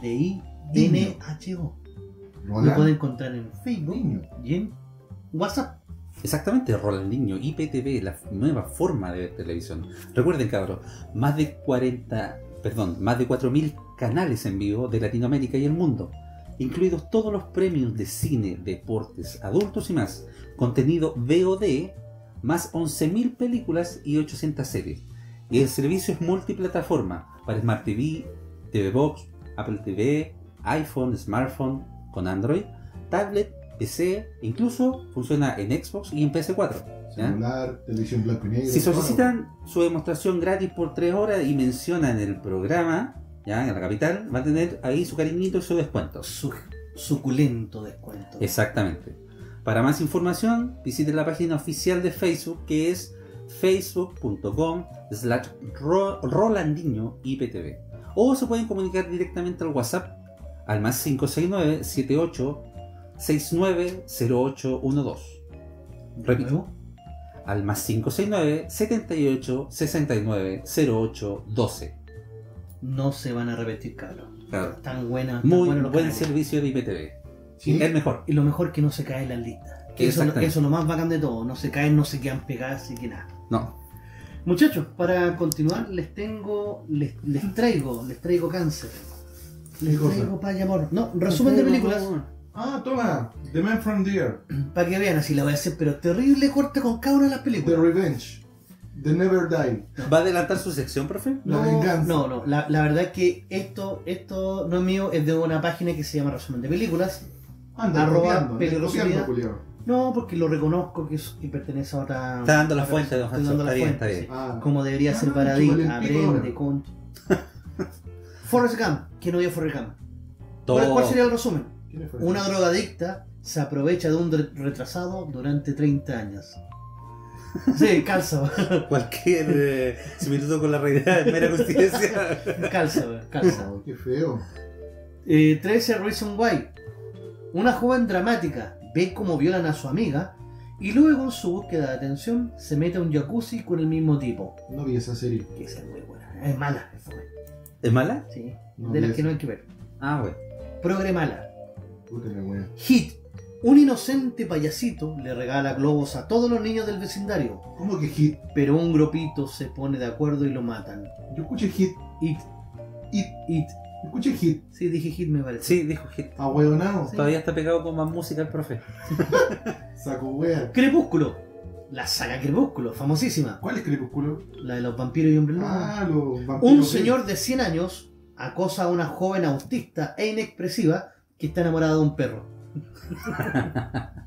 de I N H O. Lo pueden encontrar en Facebook y en WhatsApp. Exactamente, Rolandinho, IPTV, la nueva forma de ver televisión. Recuerden, cabros, más de 40, perdón, más de 4.000 canales en vivo de Latinoamérica y el mundo, incluidos todos los premios de cine, deportes, adultos y más, contenido VOD, más 11.000 películas y 800 series. Y el servicio es multiplataforma para Smart TV, TV Box, Apple TV, iPhone, smartphone con Android, tablet, PC, incluso funciona en Xbox y en PS4. ¿ya? Celular, televisión blanco y negro. Si solicitan su demostración gratis por 3 horas y mencionan el programa, ya en la capital, va a tener ahí su cariñito y su descuento. Su suculento descuento. Exactamente. Para más información, visite la página oficial de Facebook que es facebook.com slash ro- rolandinho IPTV. O se pueden comunicar directamente al WhatsApp al más 569 78 690812. Repito. Al más 569 78 69 08 12. No se van a arrepentir, cabrón. Claro. Tan buena. tan Muy buen canales. servicio de IPTV. Sí. El mejor. Y lo mejor que no se caen las listas. Que eso, es lo más bacán de todo. No se caen, no se quedan pegadas, así que nada. No. Muchachos, para continuar les tengo, les, les traigo, les traigo cáncer. Les traigo paz y amor. No, resumen de películas. Ah, toma. The Man from Deer. Para que vean, así la voy a hacer, pero terrible corte con cada una de las The películas. Revenge. The Never Die. ¿Va a adelantar su sección, profe? La no, venganza. No, no, la, la verdad es que esto, esto no es mío, es de una página que se llama Resumen de Películas. Anda, Arroba copiando, peligrosidad. No, porque lo reconozco que, es- que pertenece a otra. Está dando la otra fuente, don Francisco. la Está bien, fuente, está bien. Ah, Como debería ser Ah, para ti, el pico aprende, con. Forrest Gump, que no vio Forrest Gump. ¿Cuál, Todo. cuál sería el resumen? Una drogadicta se aprovecha de un re- retrasado durante 30 años. Sí, calza, Cualquier eh, similitud con la realidad es mera coincidencia. calza, calza. Oh, qué feo. Eh, 13 Reason Why. Una joven dramática ve cómo violan a su amiga y luego en su búsqueda de atención se mete a un jacuzzi con el mismo tipo. No vi esa serie. Que esa es muy buena. Es mala, es fome. ¿Es mala? Sí. No, de las que no hay que ver. Ah, bueno. Progre mala. Puta la wea. Hit. Un inocente payasito le regala globos a todos los niños del vecindario, ¿Cómo que hit? pero un grupito se pone de acuerdo y lo matan. Yo escuché hit. It, It. it. Escuché hit. Sí, dije hit me parece. Sí, dijo Hit. A huevonao. Sí. Todavía está pegado con más música el profe. Saco wea. Crepúsculo. La saga Crepúsculo, famosísima. ¿Cuál es Crepúsculo? La de los vampiros y hombres lobos. Ah, los vampiros. Un que- señor de 100 años acosa a una joven autista e inexpresiva que está enamorada de un perro.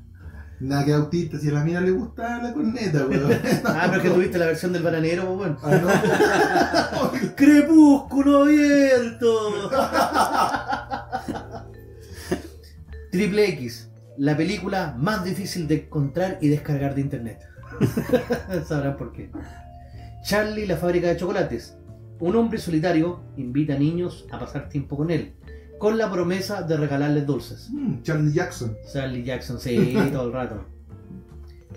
Nada que autista, si a la mina le gusta la corneta, weón. Ah, pero es que tuviste la versión del bananero, pues bueno. Ah, no. ¡Crepúsculo abierto! Triple X, la película más difícil de encontrar y descargar de internet. Sabrán por qué. Charlie, la fábrica de chocolates. Un hombre solitario invita a niños a pasar tiempo con él, con la promesa de regalarles dulces. Mm, Charlie Jackson. Charlie Jackson, sí, todo el rato.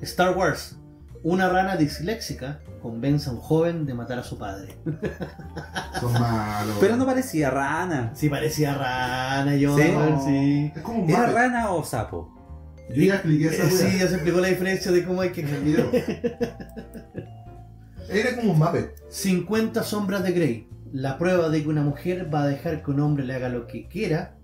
Star Wars. Una rana disléxica convence a un joven de matar a su padre. Son malos. Pero no parecía rana. Sí, parecía rana, yo. ¿Sí? sí. Es como un ¿Era Muppet. rana o sapo? Yo ya expliqué esa Eh, sí, wea ya se explicó la diferencia de cómo hay que en el video. Era como un Muppet. 50 sombras de Grey. La prueba de que una mujer va a dejar que un hombre le haga lo que quiera,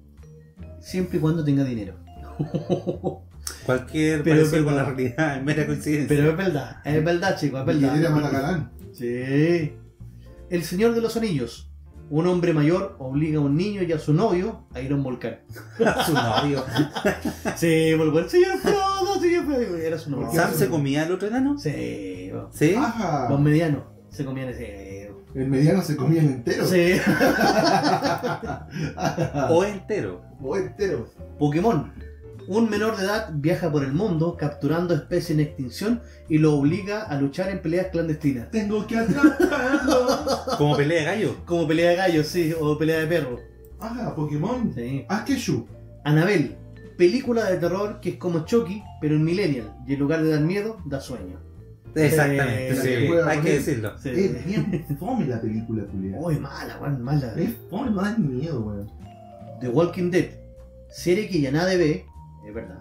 siempre y cuando tenga dinero. Cualquier Pero parecido con la verdad. realidad es mera coincidencia. Pero es verdad, es verdad, chicos, es verdad. Sí. El Señor de los Anillos. Un hombre mayor obliga a un niño y a su novio a ir a un volcán. su novio. Sí, volver. Señor Frodo, señor Frodo. Era su novio. ¿Sam se comía al otro enano? Sí, ¿Sí? Ajá. los medianos se comían ese. El mediano se comía entero. Sí. ¿O entero? O entero. Pokémon. Un menor de edad viaja por el mundo capturando especies en extinción y lo obliga a luchar en peleas clandestinas. Tengo que atraparlo. Como pelea de gallo. Como pelea de gallos, sí, o pelea de perro. Ajá, Pokémon. Sí. Akeshu. Anabel. Película de terror que es como Chucky, pero en Millennial. Y en lugar de dar miedo, da sueño. Exactamente, Sí, sí. sí. Hay que decirlo. Sí. Es bien fome la película, Julia. Uy, mala, weón, mala. Es fome, no da miedo, weón. The Walking Dead. Serie que ya nadie ve, es verdad.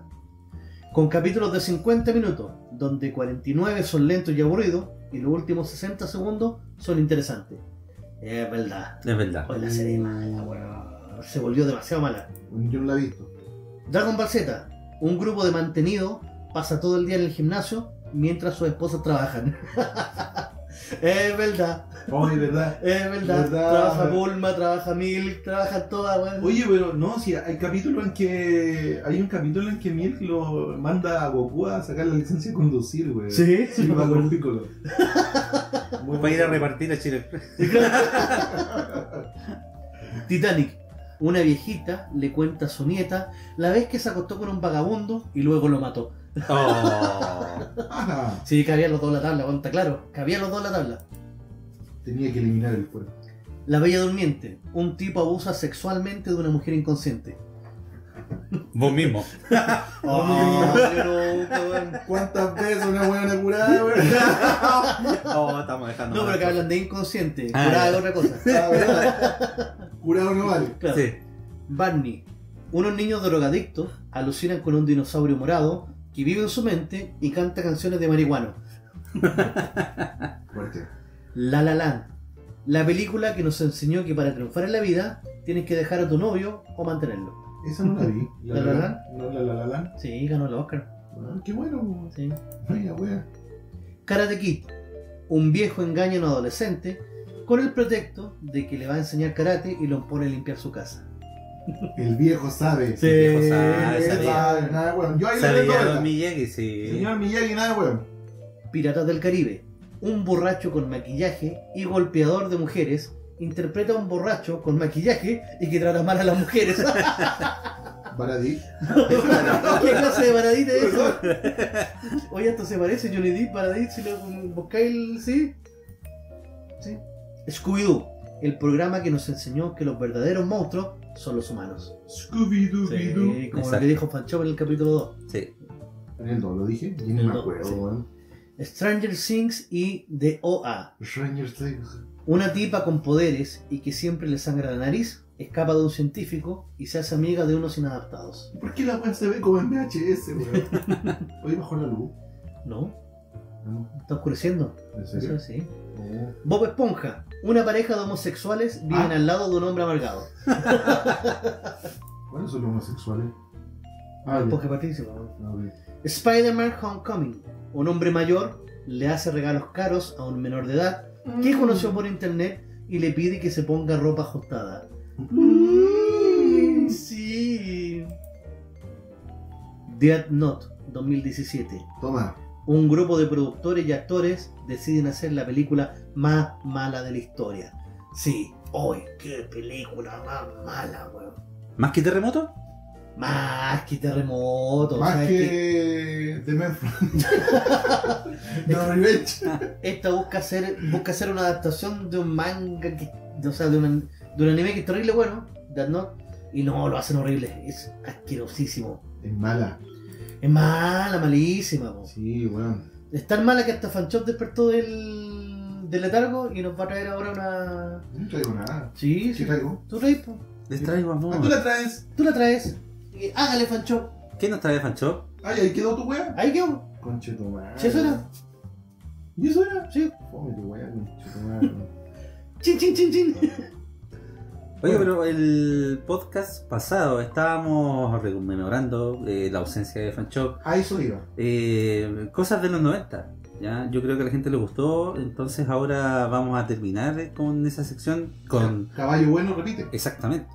Con capítulos de 50 minutos, donde 49 son lentos y aburridos, y los últimos 60 segundos son interesantes. Es verdad. Es verdad. Hoy la serie es mala, weón. Se volvió demasiado mala. Yo no la he visto. Dragon Ball Z. Un grupo de mantenidos pasa todo el día en el gimnasio mientras sus esposas trabajan. es verdad, es verdad. es verdad. Verdad. Trabaja Bulma, trabaja Milk, trabaja toda, weón. Oye, pero no, si hay capítulo en que. Hay un capítulo en que Milk lo manda a Goku a sacar la licencia de conducir, weón. Sí, Sí, va acuerdo. con Piccolo. Muy Para ir a bueno. repartir a Chile. Titanic. Una viejita le cuenta a su nieta la vez que se acostó con un vagabundo y luego lo mató. Oh. Ajá. Sí, cabían los dos en la tabla, está claro. Cabían los dos en la tabla. Tenía que eliminar el cuerpo. La Bella Durmiente. Un tipo abusa sexualmente de una mujer inconsciente. Vos mismo. Oh, weón. ¿Cuántas veces una buena curada, weón? Oh, estamos dejando. No, pero que hablan de inconsciente. Ah, curada es otra cosa. Ah. Curado no vale. Claro. Sí. Barney. Unos niños drogadictos alucinan con un dinosaurio morado que vive en su mente y canta canciones de marihuano. Fuerte. La La Land. La película que nos enseñó que para triunfar en la vida tienes que dejar a tu novio o mantenerlo. Esa no la vi. ¿La La la la la la. Sí, ganó el Oscar. Ah, qué bueno. Sí. Vaya, weón. Karate Kid. Un viejo engaña a un adolescente con el pretexto de que le va a enseñar karate y lo pone a limpiar su casa. El viejo sabe. Sí, viejo sabe, sabe, nada weón. Yo ahí Sabía. Don Miyagi, sí. Señor Miyagi, nada weón. Piratas del Caribe. Un borracho con maquillaje y golpeador de mujeres interpreta a un borracho con maquillaje y que trata mal a las mujeres. Baradí. ¿Qué clase de paradita es eso? Oye, esto se parece Johnny Depp, paradita, si lo buscáis el... ¿Sí? ¿Sí? Scooby-Doo, el programa que nos enseñó que los verdaderos monstruos son los humanos. Scooby-Doo. Sí, como lo que dijo Fanchop en el capítulo 2. Sí. En el 2 lo dije. Yo ni En el me dos, acuerdo, sí. weón. Stranger Things y The OA. Stranger Things. Una tipa con poderes y que siempre le sangra la nariz, escapa de un científico y se hace amiga de unos inadaptados. ¿Por qué la weá se ve como en VHS, weón? Hoy bajó la luz. ¿No? No, ¿Está oscureciendo? ¿En Eso sí. No. Bob Esponja. Una pareja de homosexuales viven Ah. al lado de un hombre amargado. ¿Cuáles son los homosexuales? Ah, Esponja ya. participa. Ah, ok. Spider-Man Homecoming. Un hombre mayor le hace regalos caros a un menor de edad que conoció por internet y le pide que se ponga ropa ajustada. Mm. Sí. Death Note 2017. Toma. Un grupo de productores y actores deciden hacer la película más mala de la historia. Sí, hoy, qué película más mala, weón. ¿Más que terremoto? Más que terremoto. o Más sea, es que The Man from The Revenge. esta busca hacer, busca hacer una adaptación de un manga, que, o sea, de, un- de un anime que es terrible bueno, Death Note, y no, lo hacen horrible, es asquerosísimo. Es mala. Es mala, malísima. po. Sí, weón. Es tan mala que hasta Fanchop despertó del, del letargo y nos va a traer ahora una... No traigo nada. Sí, ¿Qué sí. traigo? Tú traes, po. Les traigo Ah, tú amor. la traes. Tú la traes. Y hágale, Fanchop. ¿Qué nos trae Fanchop? Ay, ahí quedó tu wea. Ahí quedó. Conche tu madre. ¿Sí eso era? ¿Y eso era? Sí. Fome tu wea, conche tu madre. Chin, chin, chin, chin. Oye, pero el podcast pasado estábamos rememorando eh, la ausencia de Fanchop, A eso iba. eh, cosas de los 90. ¿ya? Yo creo que a la gente le gustó, entonces ahora vamos a terminar con esa sección con Caballo bueno, repite. exactamente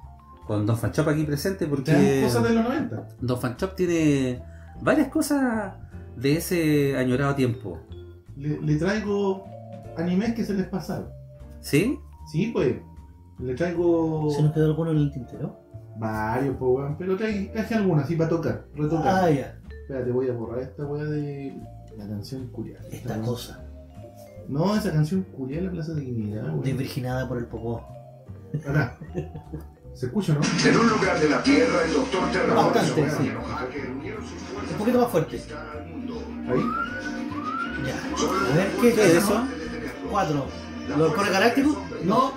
con Don Fanchop aquí presente porque cosas de los 90. Don Fanchop tiene varias cosas de ese añorado tiempo. Le, le traigo animes que se les pasaron. ¿Sí? Sí, pues. Le traigo ¿Se nos quedó alguno en el tintero? varios, pues, weón. Pero traje, traje algunas, así para tocar, retocar. Ah, ya. Espérate, voy a borrar esta weá de la canción Curia. Esta cosa. No, esa canción Curia de la Plaza de Dignidad, weón. Desvirginada por el popó. Acá. ¿Se escucha, no? En un lugar de la Tierra, el Doctor Terror Bastante, sí. Un poquito más fuerte. Ahí. Ya. A ver, ¿qué es eso? Cuatro. ¿Los core galácticos? No.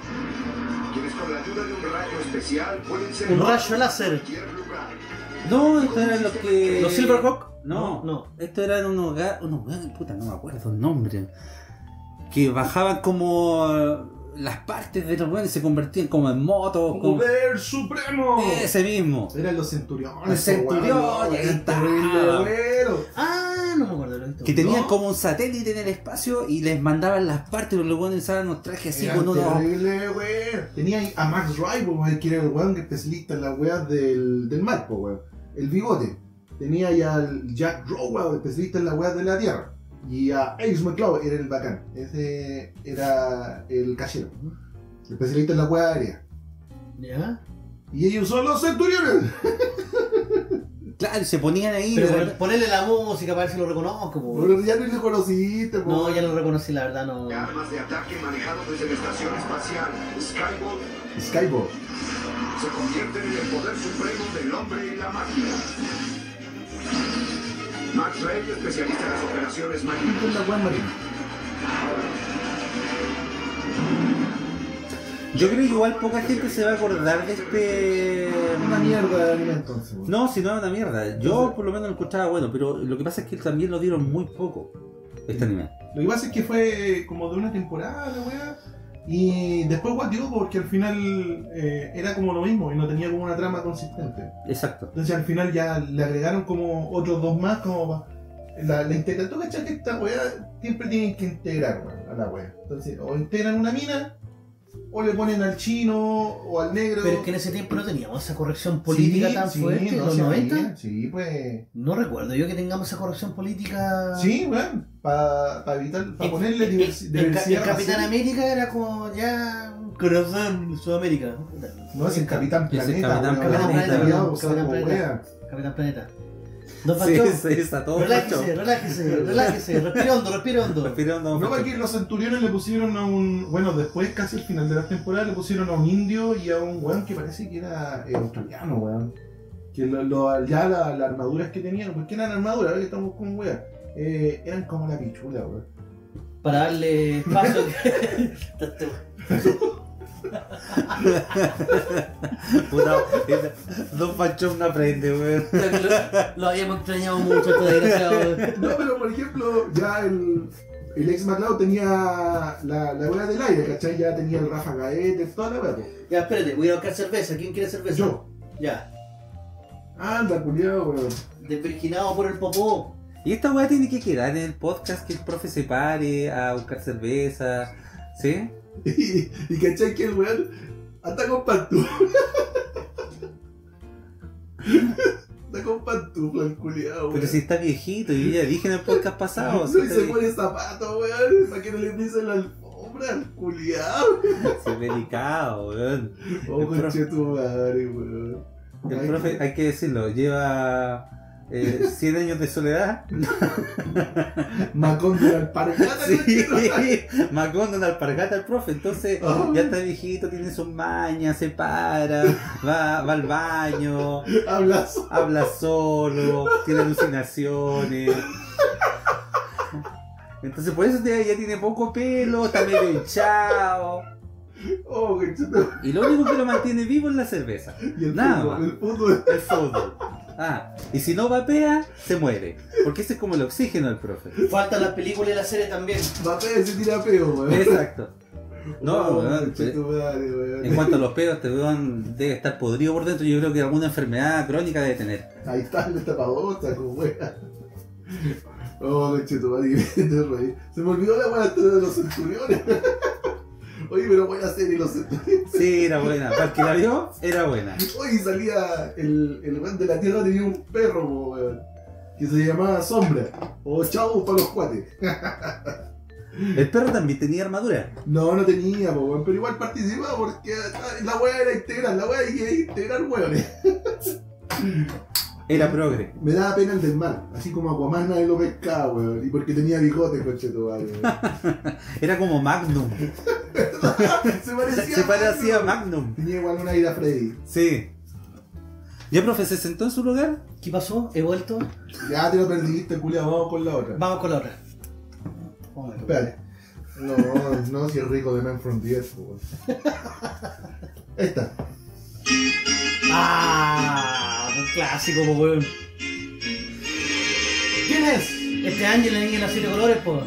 Quienes con la ayuda de un rayo especial pueden ser Un en rayo láser. No, esto eran los que. ¿Los Silverhawk? No, No. Esto eran unos ga- unos puta, no me acuerdo el nombre. Que bajaban como las partes de los weones y se convertían como en motos. Como... ¡Poder Supremo! Ese mismo. Eran los centuriones. Los centuriones. Ah, no me acuerdo. Lo. Que tenían ¿No? como un satélite en el espacio y les mandaban las partes, pero los weones usaban unos trajes así con unos. terrible, weón. Tenía ahí a Max weón, que era el weón que especialista en las weas del, del mar, weón. El bigote. Tenía ahí al Jack Rowell, especialista en las weas de la Tierra. Y a Ace McCloud, era el bacán. Ese era el cachero. Especialista en la wea aérea. ¿Ya? Y ellos son los centuriones. Claro, se ponían ahí. Pero de pon- repente- ponele la música para ver si lo reconozco. po. Pero ya no lo conociste, po. No, ya lo reconocí, la verdad no. Armas de ataque manejado desde la estación espacial Skybot Skybot. se convierten en el poder supremo del hombre y la máquina. Max Ray, especialista en las operaciones marítimas. Yo creo que igual poca gente se va a acordar de este. Una mierda de anime entonces. No, si no era una mierda. Yo por lo menos lo escuchaba bueno, pero lo que pasa es que también lo dieron muy poco. Este anime. Lo que pasa es que fue como de una temporada, la weá. Y después guateó porque al final eh, era como lo mismo y no tenía como una trama consistente. Exacto. Entonces al final ya le agregaron como otros dos más como la, la integra- ¿Tú cachai que esta weá siempre tienen que integrar a la weá? Entonces o integran una mina o le ponen al chino o al negro. Pero es que en ese tiempo no teníamos esa corrección política Sí, tan sí, fuerte. ¿En no, los sí, 90? Sí, pues. No recuerdo yo que tengamos esa corrección política. Sí, weón. Para evitar, para ponerle el- el, diversidad. el Capitán. América era como ya corazón Sudamérica. No, es el Capitán Es el Planeta. Capitán. Planeta, Capitán Planeta. Don Sí, Pancho, sí, está todo relájese, relájese, relájese, respire hondo, respire hondo. Respirando. No, aquí los centuriones le pusieron a un. Bueno, después, casi al final de la temporada, le pusieron a un indio y a un weón que parece que era eh, australiano, weón. Que lo, lo- ya la- las armaduras que tenían, porque eran armaduras, ahora que estamos con weón. eh, eran como la pichula, weón. Para darle paso. Puta, esa- Don Panchón no aprende, weón. lo, lo habíamos extrañado mucho, este desgraciado. No, pero por ejemplo, ya el, el ex McLeod tenía la, la weá del aire, ¿cachai? Ya tenía el Rafa Gaete, toda la weá. Ya, espérate, voy a buscar cerveza. ¿Quién quiere cerveza? Yo. Ya. Anda, culiado, weón. Desvirginado por el popó. Y esta weá tiene que quedar en el podcast que el profe se pare a buscar cerveza, ¿sí? Y, y cachai que el weón anda con pantufla. anda con pantufla el culiado. Pero si está viejito, y ya dije en el podcast pasado. No, si y se pone zapatos, weón, para que no le pisen la alfombra al culiado. si es delicado, weón. Oh, El profe- tu madre, weón. El Ay, profe, hay que decirlo, lleva eh, 100 años de soledad. Macón de la alpargata, Sí, de una alpargata el profe, entonces ya está viejito, tiene sus mañas, se para, va, va al baño, Hablas. habla solo, tiene alucinaciones. Entonces por eso ya ya tiene poco pelo, está medio hinchado. Oh. Y lo único que lo mantiene vivo es la cerveza, Y el Nada fútbol, más. el fútbol. el fútbol. Ah, y si no vapea, se muere. Porque ese es como el oxígeno del profe. Faltan las películas y la serie también. Mapé se tira peo, weón. Exacto. No, weón, weón. En cuanto a los pedos, este weón debe estar podrido por dentro. Yo creo que alguna enfermedad crónica debe tener. Ahí está el destapador, como wea. Oh, conchetumare, te reí. Se me olvidó la wea de los centuriones. Oye, pero buena serie los. Sí, era buena. Para el que la vio, era buena. Oye, salía el, el weón de la tierra tenía un perro, weón. Que se llamaba Sombra. O Chavo para los cuates. El perro también tenía armadura. No, no tenía, weón, pero igual participaba porque ah, la wea era integral, la wea era integrar weones. Era progre. Me daba pena el del mar, así como Aquaman nadie lo pescaba, weón. Y porque tenía bigote, conchetumare. Era como Magnum. Se parecía, Se parecía a Magnum. Tenía igual una ida Freddy. Sí. ¿Ya, profe, se sentó en su lugar? ¿Qué pasó? ¿He vuelto? Ya te lo perdiste, culiao, vamos con la otra. Vamos con la otra. Vamos. Espérate. No, no, si es rico de Man from the Earth, weón. Esta. Ah, un clásico, po, weón. ¿Quién es? Este Ángel, la niña de los siete colores, po.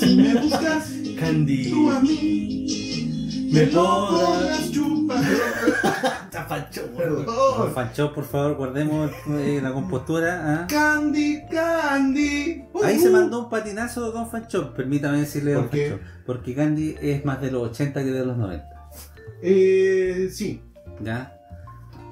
Si me buscas, Candy. tú a mí. Me podrás chupar. Weón. Perdón. Fancho, por favor, guardemos eh, la compostura. ¿ah? Candy, Candy. Ahí Uh. se mandó un patinazo Don Fancho, permítame decirle Don ¿Por qué? Fancho. Porque Gandhi es más de los 80 que de los 90. Eh, sí. ¿Ya?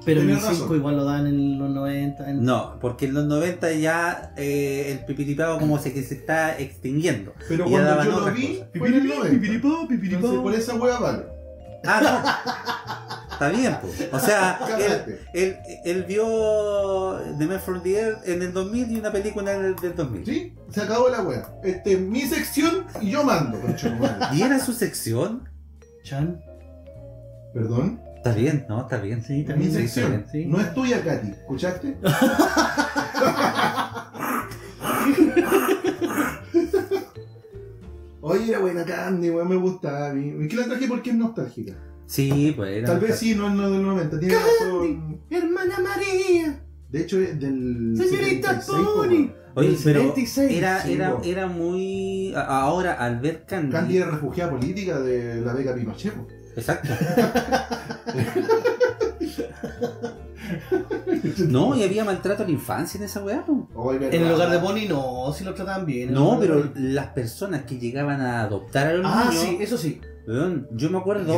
Pero en el Tenés 5 razón. igual lo dan en los 90. en- No, porque en los 90 ya eh, el pipiripao como se que se está extinguiendo. Pero Y cuando yo lo vi, el 90. Entonces, por esa hueá vale. Ah, no. Está bien, pues. O sea, él, él, él vio The Man from the Earth en el 2000 y una película en el del 2000. ¿Sí? Se acabó la hueá. Este es mi sección y yo mando, conchetumare. ¿Y era su sección? Chan. Perdón. Está bien, ¿no? Está bien. Sí, Mi también. sí, sección. está bien, sí. No es tuya, Katy. ¿Escuchaste? Oye, era buena Candy, weón, me gusta a mí. ¿Y qué la traje porque es nostálgica? Sí, pues era. Tal vez sí, no es no del 90, tiene razón. Hermana María. De hecho, es del. Señorita 76, po, Pony. Oye, pero 76, era, sí, era, era muy. Ahora, al ver Candy. Candy es refugiada política de la beca Pinochet. Exacto. No, y había maltrato a la infancia en esa weá. Oye, En el hogar de Bonnie no, si lo trataban bien. No, pero las personas que llegaban a adoptar a los Ah, niños. sí, eso sí. yo me acuerdo.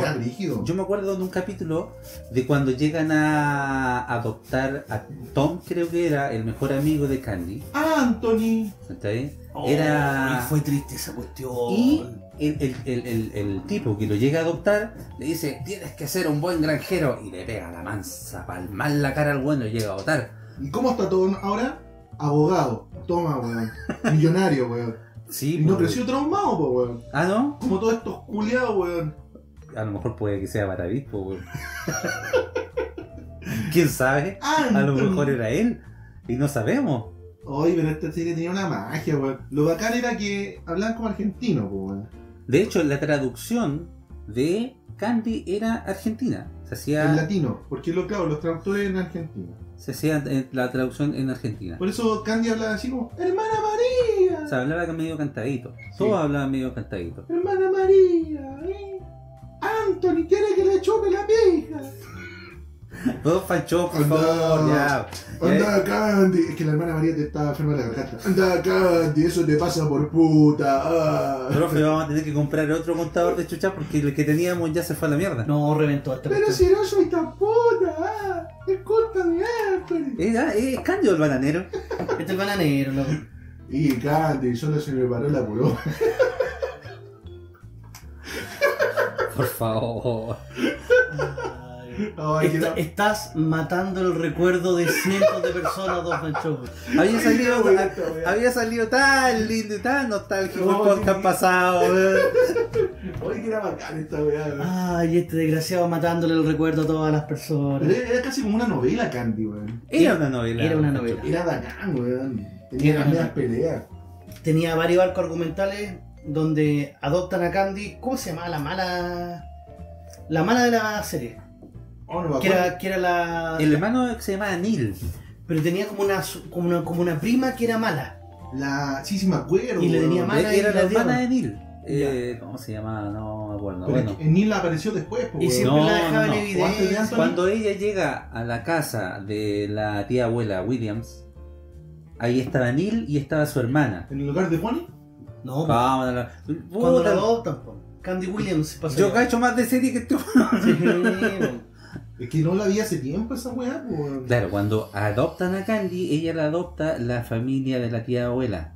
Yo me acuerdo de un capítulo de cuando llegan a adoptar a Tom, creo que era el mejor amigo de Candy. Anthony. ¿Está bien? Oh, Era- y fue triste esa cuestión. Y el, el- el- el- el tipo que lo llega a adoptar le dice, tienes que ser un buen granjero. Y le pega la mansa, palmar la cara al bueno y llega a votar. ¿Y cómo está todo ahora? Abogado. Toma, weón. Millonario, weón. Sí, Y no pues, creció traumado, po, weón. Ah, ¿no? Como todos estos culiados, weón. A lo mejor puede que sea Baradit, pues, weón. ¿Quién sabe? A lo mejor era él. Y no sabemos. Oye, pero esta serie tenía una magia, weón. Lo bacán era que hablaban como argentino, weón. De hecho, la traducción de Candy era argentina. Se hacía, En latino, porque lo, claro, los traductores en Argentina. se hacía la traducción en Argentina. Por eso Candy hablaba así como, ¡Hermana María! Se hablaba medio cantadito. Sí. Todos hablaban medio cantadito. ¡Hermana María! ¿eh? Anthony quiere que le chupe la pija. Dos Pancho, por Anda. favor, ya. Anda, Candy. Es que la hermana María te estaba enferma de la garganta. Anda, Candy, eso te pasa por puta. ah. Profe, vamos a tener que comprar otro contador de chucha porque el que teníamos ya se fue a la mierda. No, reventó esta Pero cuestión. si no soy tan puta, ah, es culpa de Anthony. Era, eh, Candy o el bananero. Este es el bananero, loco. Y Candy, solo se me paró la puló. Por favor. No- estás matando el recuerdo de cientos de personas, Dos Manchos. Había salido, había salido tan lindo y tan nostálgico No, el podcast sí. pasado. Oye, que era bacán esta weá. Ay, este desgraciado matándole el recuerdo a todas las personas. era era casi como una novela, Candy, weón. Era una novela. Era una novela. Era bacán, weón. Tenía las peleas. Tenía varios arcos argumentales donde adoptan a Candy. ¿Cómo se llamaba la mala? La mala de la serie. Oh, no Que era, que era la. El hermano que se llamaba Neil. Pero tenía como una, como una como una prima que era mala. La... Sí, sí me acuerdo. Y le tenía mala y Era la hermana de Neil. Eh, ¿Cómo se llamaba? No me acuerdo. Pero Bueno. Neil apareció después, po, Y siempre No, la dejaban no, evidencia. Cuando ella llega a la casa de la tía abuela Williams, ahí estaba Neil y estaba su hermana. En el lugar de Bonnie. No, Vamos a la- cuando la Puta, adoptan. Candy Williams pasa. Yo cacho más de serie que tú. Sí. Es que no la vi hace tiempo esa weá, weón. Claro, cuando adoptan a Candy, ella la adopta la familia de la tía abuela.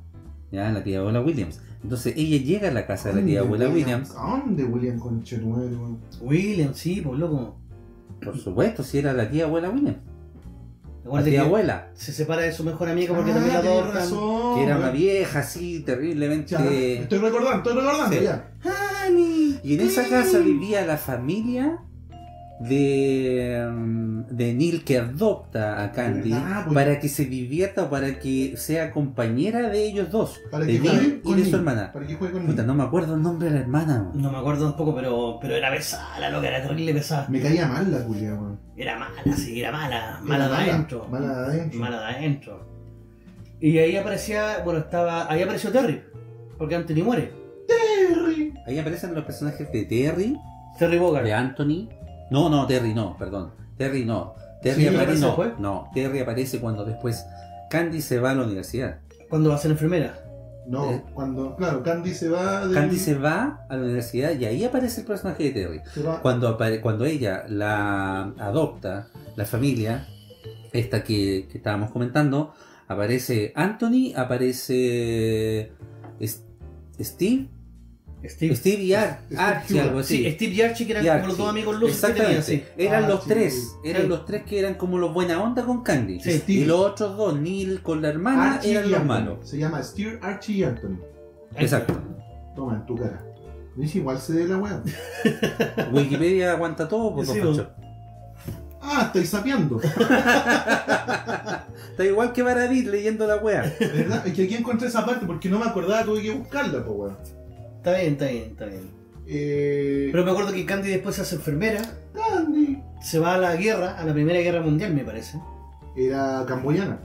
Ya, la tía abuela Williams. Entonces ella llega a la casa de la tía ¿Dónde abuela William? Williams. ¿A dónde William Conchetumadre, weón? Williams, sí, pues loco. Por supuesto, si era la tía abuela Williams. La tía abuela. se separa de su mejor amiga porque Ah, también la adoptan. razón, Que era una vieja así, terriblemente. Ya, estoy recordando, estoy recordando Sí. ya. Honey. Y en esa casa vivía la familia de, mm, de Neil que adopta a Candy ¿Verdad? Pues- para que se divierta o para que sea compañera de ellos dos, Para de que juegue Neil y con de su hermana. Para que juegue con Puta, no me acuerdo el nombre de la hermana. No me acuerdo tampoco, pero, pero era pesada, la loca, era terrible pesada. Me caía mal la culia, weón. Era mala, sí, era mala. Mala de adentro. Mala de adentro. Mala de adentro. Y ahí aparecía, bueno, estaba, ahí apareció Terry, porque Anthony muere. Terry. Ahí aparecen los personajes de Terry, Terry Bogard. de Anthony. No, no, Terry no, perdón. Terry no. Terry Sí, aparece, no, después. no, Terry aparece cuando después Candy se va a la universidad. Cuando va a ser enfermera. No, Eh. cuando, claro, Candy se va de. Candy se va a la universidad y ahí aparece el personaje de Terry. se va- Cuando, apare- cuando ella la adopta, la familia, esta que, que estábamos comentando, aparece Anthony, aparece es- Steve, Steve. Steve y Ar- Steve Archie, algo así. Sí, Steve y Archie, que eran como los dos amigos luz que tenían, sí. Eran los Archie. tres, eran los tres que eran como los buena onda con Candy. Steve. Y los otros dos, Neil con la hermana, Archie eran los malos. Se llama Steer, Archie y Anthony. Exacto. Toma en tu cara. Dice igual se de la weá. Wikipedia aguanta todo, por Sí, Pancho. Ah, estáis sapeando. Está igual que Baradit leyendo la wea. ¿Verdad? Es que aquí encontré esa parte porque no me acordaba, tuve que buscarla, po weón. Está bien, está bien, está bien. Eh. Pero me acuerdo que Candy después se hace enfermera, Candy. se va a la guerra, a la Primera Guerra Mundial, me parece. Era camboyana.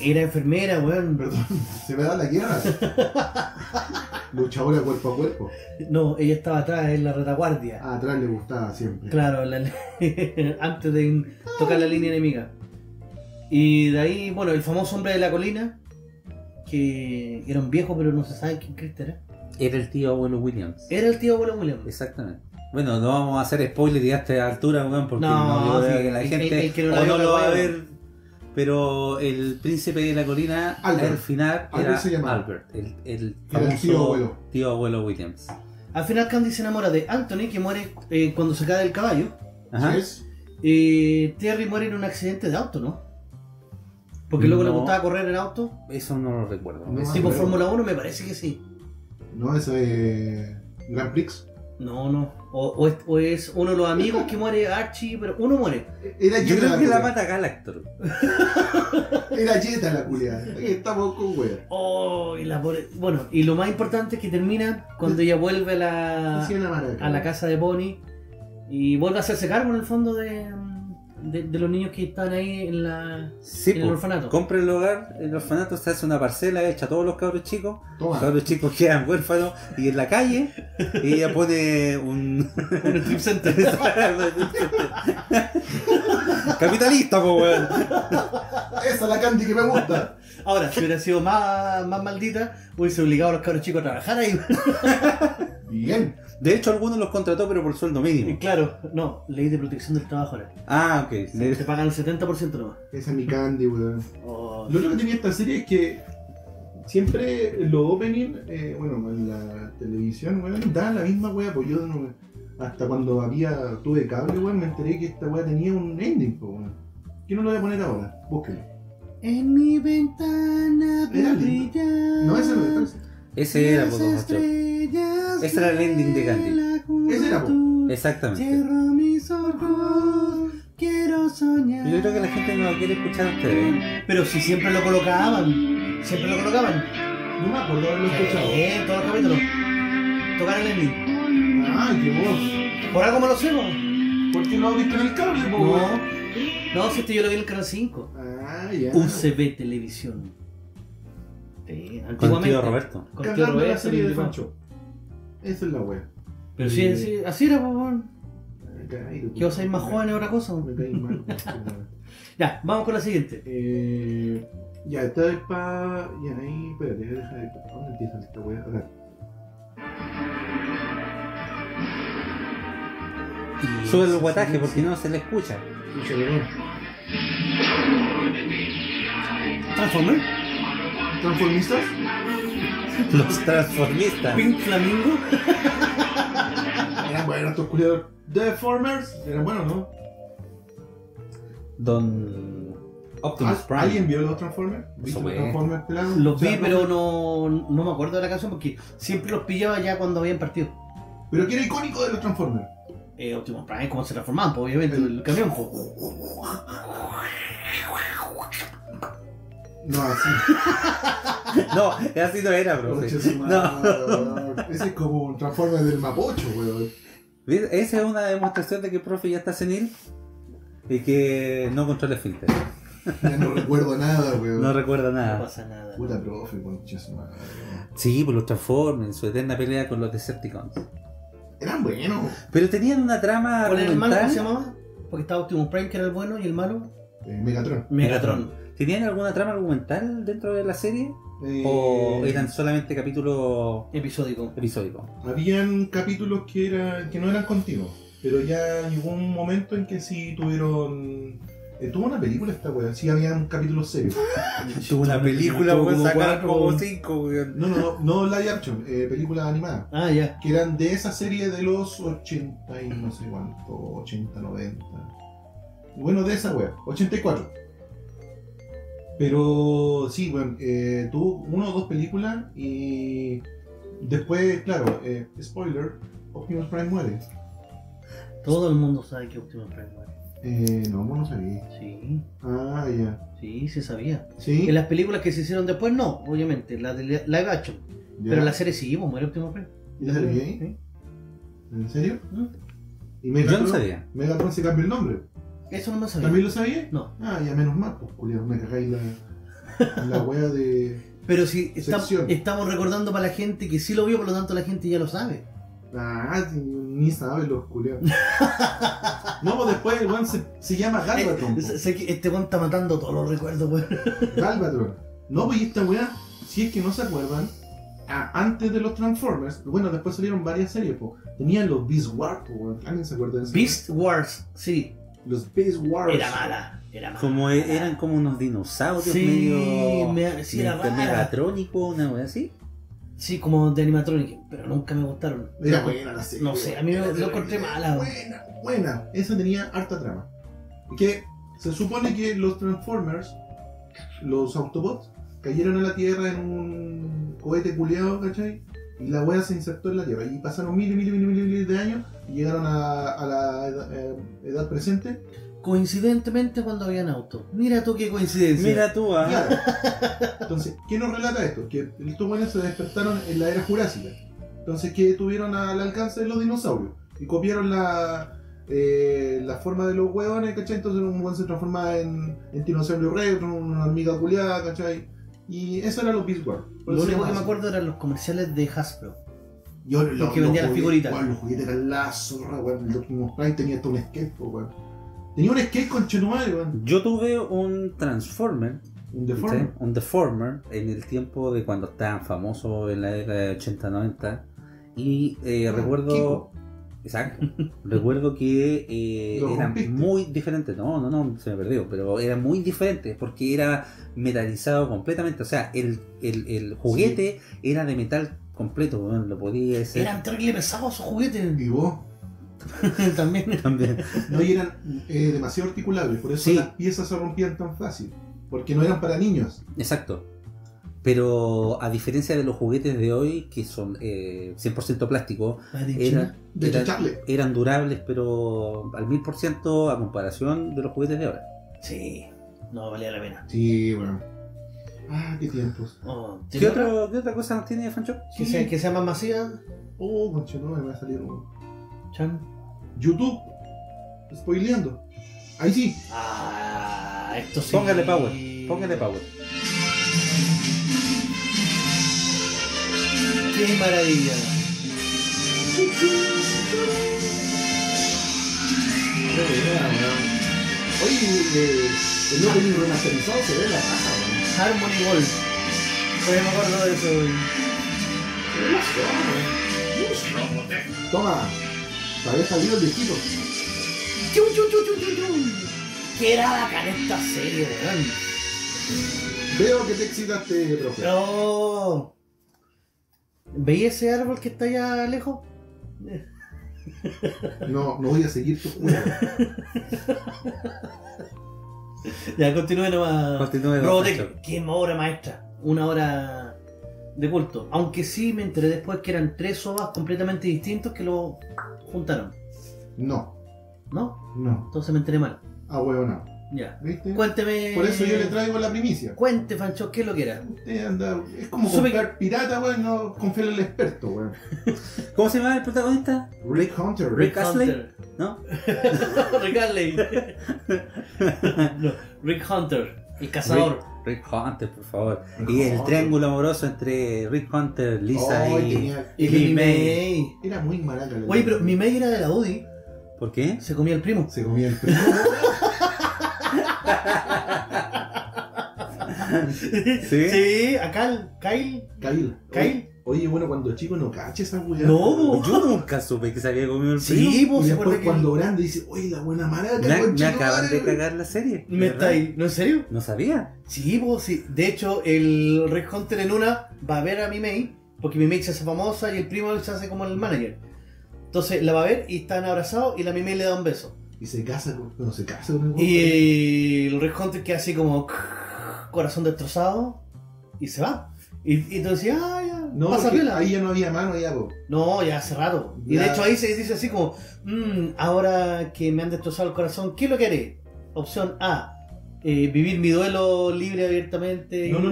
Era enfermera, weón. Perdón, se me da la guerra. Luchadora cuerpo a cuerpo. No, ella estaba atrás en la retaguardia. Ah, atrás le gustaba siempre. Claro, la- antes de tocar la línea enemiga. Y de ahí, bueno, el famoso hombre de la colina, que era un viejo, pero no se sabe quién Cristo era. Era el tío abuelo Williams. Era el tío abuelo William. Exactamente. Bueno, no vamos a hacer spoiler ya a esta altura, weón, porque No, no, sí, que la el- gente el- el que no o la vio no lo va a ver. Pero el príncipe de la colina, Albert. al final, Albert era se llamaba. Albert, el, famoso tío abuelo. tío abuelo Williams. Al final Candy se enamora de Anthony, que muere eh, cuando se cae del caballo. Ajá. ¿Sí es? Eh, Terry muere en un accidente de auto, ¿no? Porque luego le No. gustaba correr en auto. Eso no lo recuerdo. No. Tipo luego. Fórmula 1, me parece que sí. No, eso es. Grand Prix. No, no. O, o es, o es uno de los amigos que muere Archie, pero uno muere. Era Yo Jetta creo que la mata Galactor. Era Jetta la culiada. Aquí estamos con wea. Oh, y la pobre- Bueno, y lo más importante es que termina cuando ella vuelve a la, a la casa de Bonnie y vuelve a hacerse cargo en el fondo de, de, de los niños que están ahí en la Sí, en el orfanato. compra el hogar, el orfanato se hace una parcela hecha a todos los cabros chicos. Los Toma. cabros chicos quedan huérfanos y en la calle ella pone un. Un strip center. Capitalista, po, weón. Esa es la Candy que me gusta. Ahora, si hubiera sido más, más maldita, hubiese obligado a los cabros chicos a trabajar ahí. Bien. De hecho, algunos los contrató, pero por sueldo Y mínimo. claro, no, ley de protección del trabajo ahora. Ah, ok. Te pagan el 70% nomás. Esa es mi Candy, weón. Oh, Lo único que tenía esta serie es que siempre los opening, eh, bueno, en la televisión, weón, daban la misma weá, pues yo no, hasta cuando había, tuve cable, weón, me enteré que esta weá tenía un ending, pues, weón. ¿Qué no lo voy a poner ahora? Búsquelo. En mi ventana brillan No, ese no es ese. Era, po, las don Nacho. estrellas Ese era el ending de Gandhi. Ese era. Exactamente. Cierro mis ojos, quiero soñar. Yo creo que la gente no quiere escuchar a ustedes. Pero si siempre lo colocaban, siempre lo colocaban. No me acuerdo haberlo escuchado. Eh, en todos los capítulos. Tocar el ending. Ay, qué voz. Por algo me lo sé, po. ¿Por qué no lo viste en el cable, No. No, si este yo lo vi en el canal 5. Ah, ya. UCB Televisión. Sí, Con el antiguamente. tío Roberto. Con tío Cagando la Roberto, serie de. Fancho. Esa es la wea. Pero sí, sí, así era, caí, Que vos sois más jóvenes es otra cosa. Me caí mal. Ya, vamos con la siguiente. Eh, ya, esta es para. Ya, ahí. Espérate, deja de. ¿Dónde empieza esta wea? Acá. Sube el guataje porque no se le escucha. Transformer, ¿Transformistas? Los transformistas. Pink Flamingo. Eran buenos estos culiados. Deformers. Eran buenos, ¿no? Don Optimus ¿Al- Prime. ¿Alguien vio los Transformers? ¿Viste los. Transformers pelados? Los O sea, vi, pero no, no me acuerdo de la canción porque siempre los pillaba ya cuando habían partido. Pero que era icónico de los Transformers. Eh, Optimus Prime, cómo se transformaban, pues, obviamente, el camión. pues. No, así. No, así no era, su No. Ese es como un Transformer del Mapocho, weón. Esa es una demostración de que el profe ya está senil y que no controla el filtro. Ya no recuerdo nada, weón. No recuerda No nada. pasa nada. Puta profe, concha su madre. weón. Sí, por los Transformers, su eterna pelea con los Decepticons. Eran buenos. Pero tenían una trama ¿Cuál era el malo? ¿Cómo se llamaba? Porque estaba Optimus Prime, que era el bueno, y el malo, Eh, Megatron. Megatron. ¿Tenían alguna trama argumental dentro de la serie? Eh, ¿O eran solamente capítulos Episódico. episódicos? Habían capítulos que, era, que no eran continuos, pero ya llegó un momento en que sí tuvieron... eh, tuvo una película esta weá, sí habían capítulos serios. Tuvo una película, weón, como sacaron como cinco, weón. No, no, no, no live action, eh, película animada. Ah, ya. Que eran de esa serie de los 80 y no sé cuánto, 80, 90. Bueno, de esa wea, 84. Pero sí, bueno, eh, tuvo uno o dos películas y después, claro, eh, spoiler, Optimus Prime muere. Todo el mundo sabe que Optimus Prime muere. Eh, no, vos no sabía. Sí, Ah, ya. sí, se sabía. Sí. En las películas que se hicieron después, no, obviamente, la de live action. ya. Pero la serie sí, pues muere Optimus Prime. ¿Y la serie ahí? Sí. ¿En serio? ¿Y Yo Megatron? no sabía. Megatron se cambió el nombre. Eso no me sabía. ¿También lo sabía? No. Ah, ya menos mal, pues, culiado, me cagáis la, la wea de. Pero si estamos, Sección. estamos recordando para la gente que sí lo vio, por lo tanto la gente ya lo sabe. Ah, ni sabe los culiados. no, pues después el weón se, se llama Galvatron. Eh, sé- que este weón está matando todos los recuerdos, weón. Galvatron. No, pues y esta weá, si es que no se acuerdan, antes de los Transformers, bueno, después salieron varias series, po. Tenían los Beast Wars, weón. ¿Alguien se acuerda de eso? Beast Wars, sí. Los Beast Wars. Era mala. Era mala. Como e- eran como unos dinosaurios Sí, medio. me- sí, era medio rara. megatrónico, una wea así. Sí, como de animatronic, pero nunca me gustaron. Era buena la serie. No sé, a mí me lo encontré mala. Buena, buena. Esa tenía harta trama. Que se supone que los Transformers, los Autobots, cayeron a la Tierra en un cohete culeado, ¿cachai? Y la wea se insertó en la Tierra. Y pasaron miles, miles, miles, miles, miles de años y llegaron a, a la edad, eh, edad presente. Coincidentemente cuando habían autos. Mira tú qué coincidencia. Mira tú, ah. Claro. Entonces, ¿qué nos relata esto? Que estos buenos se despertaron en la era jurásica. Entonces, que tuvieron al alcance de los dinosaurios. Y copiaron la, eh, la forma de los hueones, ¿cachai? Entonces, un hueón se transformaba en, en dinosaurio retro, una hormiga culiada, ¿cachai? Y eso era los Beast Wars. Lo único que me acuerdo eran los comerciales de Hasbro. Yo, Los que vendían las figuritas. los juguetes eran la zorra, weón. El Optimus Prime tenía hasta un skate, po, weón. Tenía un skate con Chetumal, weón. Yo tuve un Transformer, Un ¿sí? deforme. un Deformer, en el tiempo de cuando estaban famosos en la década de 80-90. Y eh, Ah, recuerdo. Kiko. Exacto. recuerdo que eh, eran rompiste. muy diferentes. No, no, no, se me perdió. Pero eran muy diferentes porque era metalizado completamente. O sea, el, el, el juguete era de metal completo. lo podía hacer. Eran terrible pesados esos juguetes. Y vos. También. También. No, y eran eh, demasiado articulables. Por eso Sí. las piezas se rompían tan fácil. Porque no eran para niños. Exacto. Pero a diferencia de los juguetes de hoy, que son eh, 100% plástico, era, era- eran durables, pero al 1000% a comparación de los juguetes de ahora. Sí. No, valía la pena. Sí, weón. Ah, qué tiempos. Oh, ¿Qué, ¿tiene otra? otro- qué otra cosa nos tiene Fancho? Que sea, que sea más masiva. Oh, conchetumare, me va a salir un. Chan. YouTube. Spoileando. Ahí sí. Ah, esto sí. Póngale power, póngale power. Qué maravilla. Oye, eh, el opening remasterizado se ve la raja, weón. Harmony World. Todavía me acuerdo de eso. weón. Toma. Todavía salido el viejito. Chum, chum, chum, chum, chum, chum. Qué era bacán esta serie, weón. Veo que te excitaste, profe. No. ¿Veis ese árbol que está allá lejos? No, no voy a seguir tu juego. Ya, continúe nomás. Continúe, Robotech, qué obra maestra. Una hora de culto. Aunque sí me enteré después que eran tres ovas completamente distintos que lo juntaron. No, ¿No? no. Entonces me enteré mal. Ah, huevo, no. Ya. ¿Viste? Cuénteme. Por eso yo le traigo la primicia. Cuente, Fancho, ¿qué es lo que era? Usted anda- es como Supe comprar pirata, weón, no confiar en el experto, weón. ¿Cómo se llama el protagonista? Rick Hunter. Rick Astley. Hunter. ¿No? Rick Astley. No, Rick Hunter, el cazador. Rick Hunter, por favor. Rick y el Hunter. triángulo amoroso entre Rick Hunter, Lisa Ay, y. tenía- Y May. May. Era muy maraca la Oye, pero mi May era de la UDI. ¿Por qué? Se comía el primo. Se comía el primo. ¿Sí? Sí, acá Kyle. Kyle. Kyle. Oye, bueno, cuando chico no cache esa weá. No, Yo nunca supe que se había comido el Sí, primo. vos Y después que. cuando grande dice, oye, la buena maraca, Me, me acaban de weón". cagar la serie. Me está ahí. ¿No en serio? No sabía. Sí, vos sí. De hecho, el Rick Hunter en una va a ver a mi May. Porque mi May se hace famosa y el primo se hace como el manager. Entonces la va a ver y están abrazados y la mi May le da un beso. Y se casa con. No, se casa con el. Y el Rick Hunter queda así como corazón destrozado y se va. Y, y decías, ah, ya, No, pasa ahí ya no había mano, ya, po. No, ya hace rato. Y de hecho ahí se dice así como, "Mm, ahora que me han destrozado el corazón, ¿qué es lo que haré? Opción A, eh, vivir mi duelo libre abiertamente No, y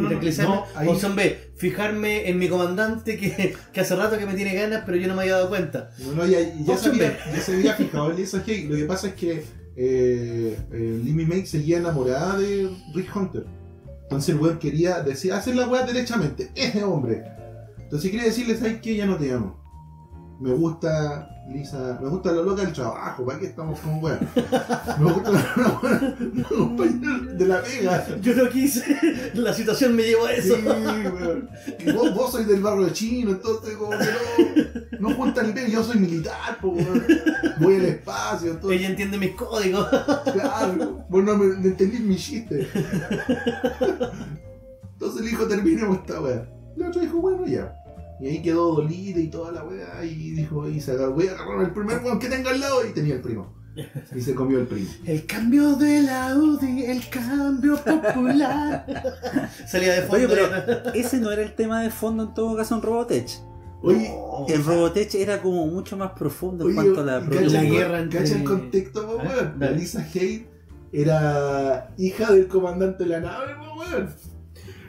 no, ahí- Opción B, fijarme en mi comandante que, que hace rato que me tiene ganas, pero yo no me había dado cuenta. No, no, ya, ya, había, ya se había fijado en Hay. Lo que pasa es que eh, eh, Limmy May seguía enamorada de Rick Hunter. Entonces el weón quería decir, hacer la weá derechamente. Ese hombre. Entonces quería decirle, ¿sabes qué? Ya no te amo. Me gusta Lisa, me gusta la loca del trabajo, ¿para qué estamos con weá? Me gusta la, la, la compañera de la pega. Yo no quise, la situación me llevó a Sí, eso. weón. Y vos, vos sois del barrio chino, entonces como que no, no juntan ni pega, yo soy militar, weón. voy al espacio, entonces, Ella entiende mis códigos. claro, vos no me entendís mi chiste. Entonces el hijo terminemos esta weá. El otro dijo, bueno, ya. Y ahí quedó dolida y toda la weá, y dijo, y se agarró, voy a agarrar el primer weón que tenga al lado, y tenía el primo. Y se comió el primo. El cambio de la UDI, el cambio popular. Salía de fondo. Oye, pero ese no era el tema de fondo en todo caso en Robotech. Oye, No, El Robotech era como mucho más profundo en Oye, cuanto a la ¿cacha- producción. La guerra entre- ¿Cacha el contexto, po, A ver, weón? La. Lisa Hayes era hija del comandante de la nave, po, weón.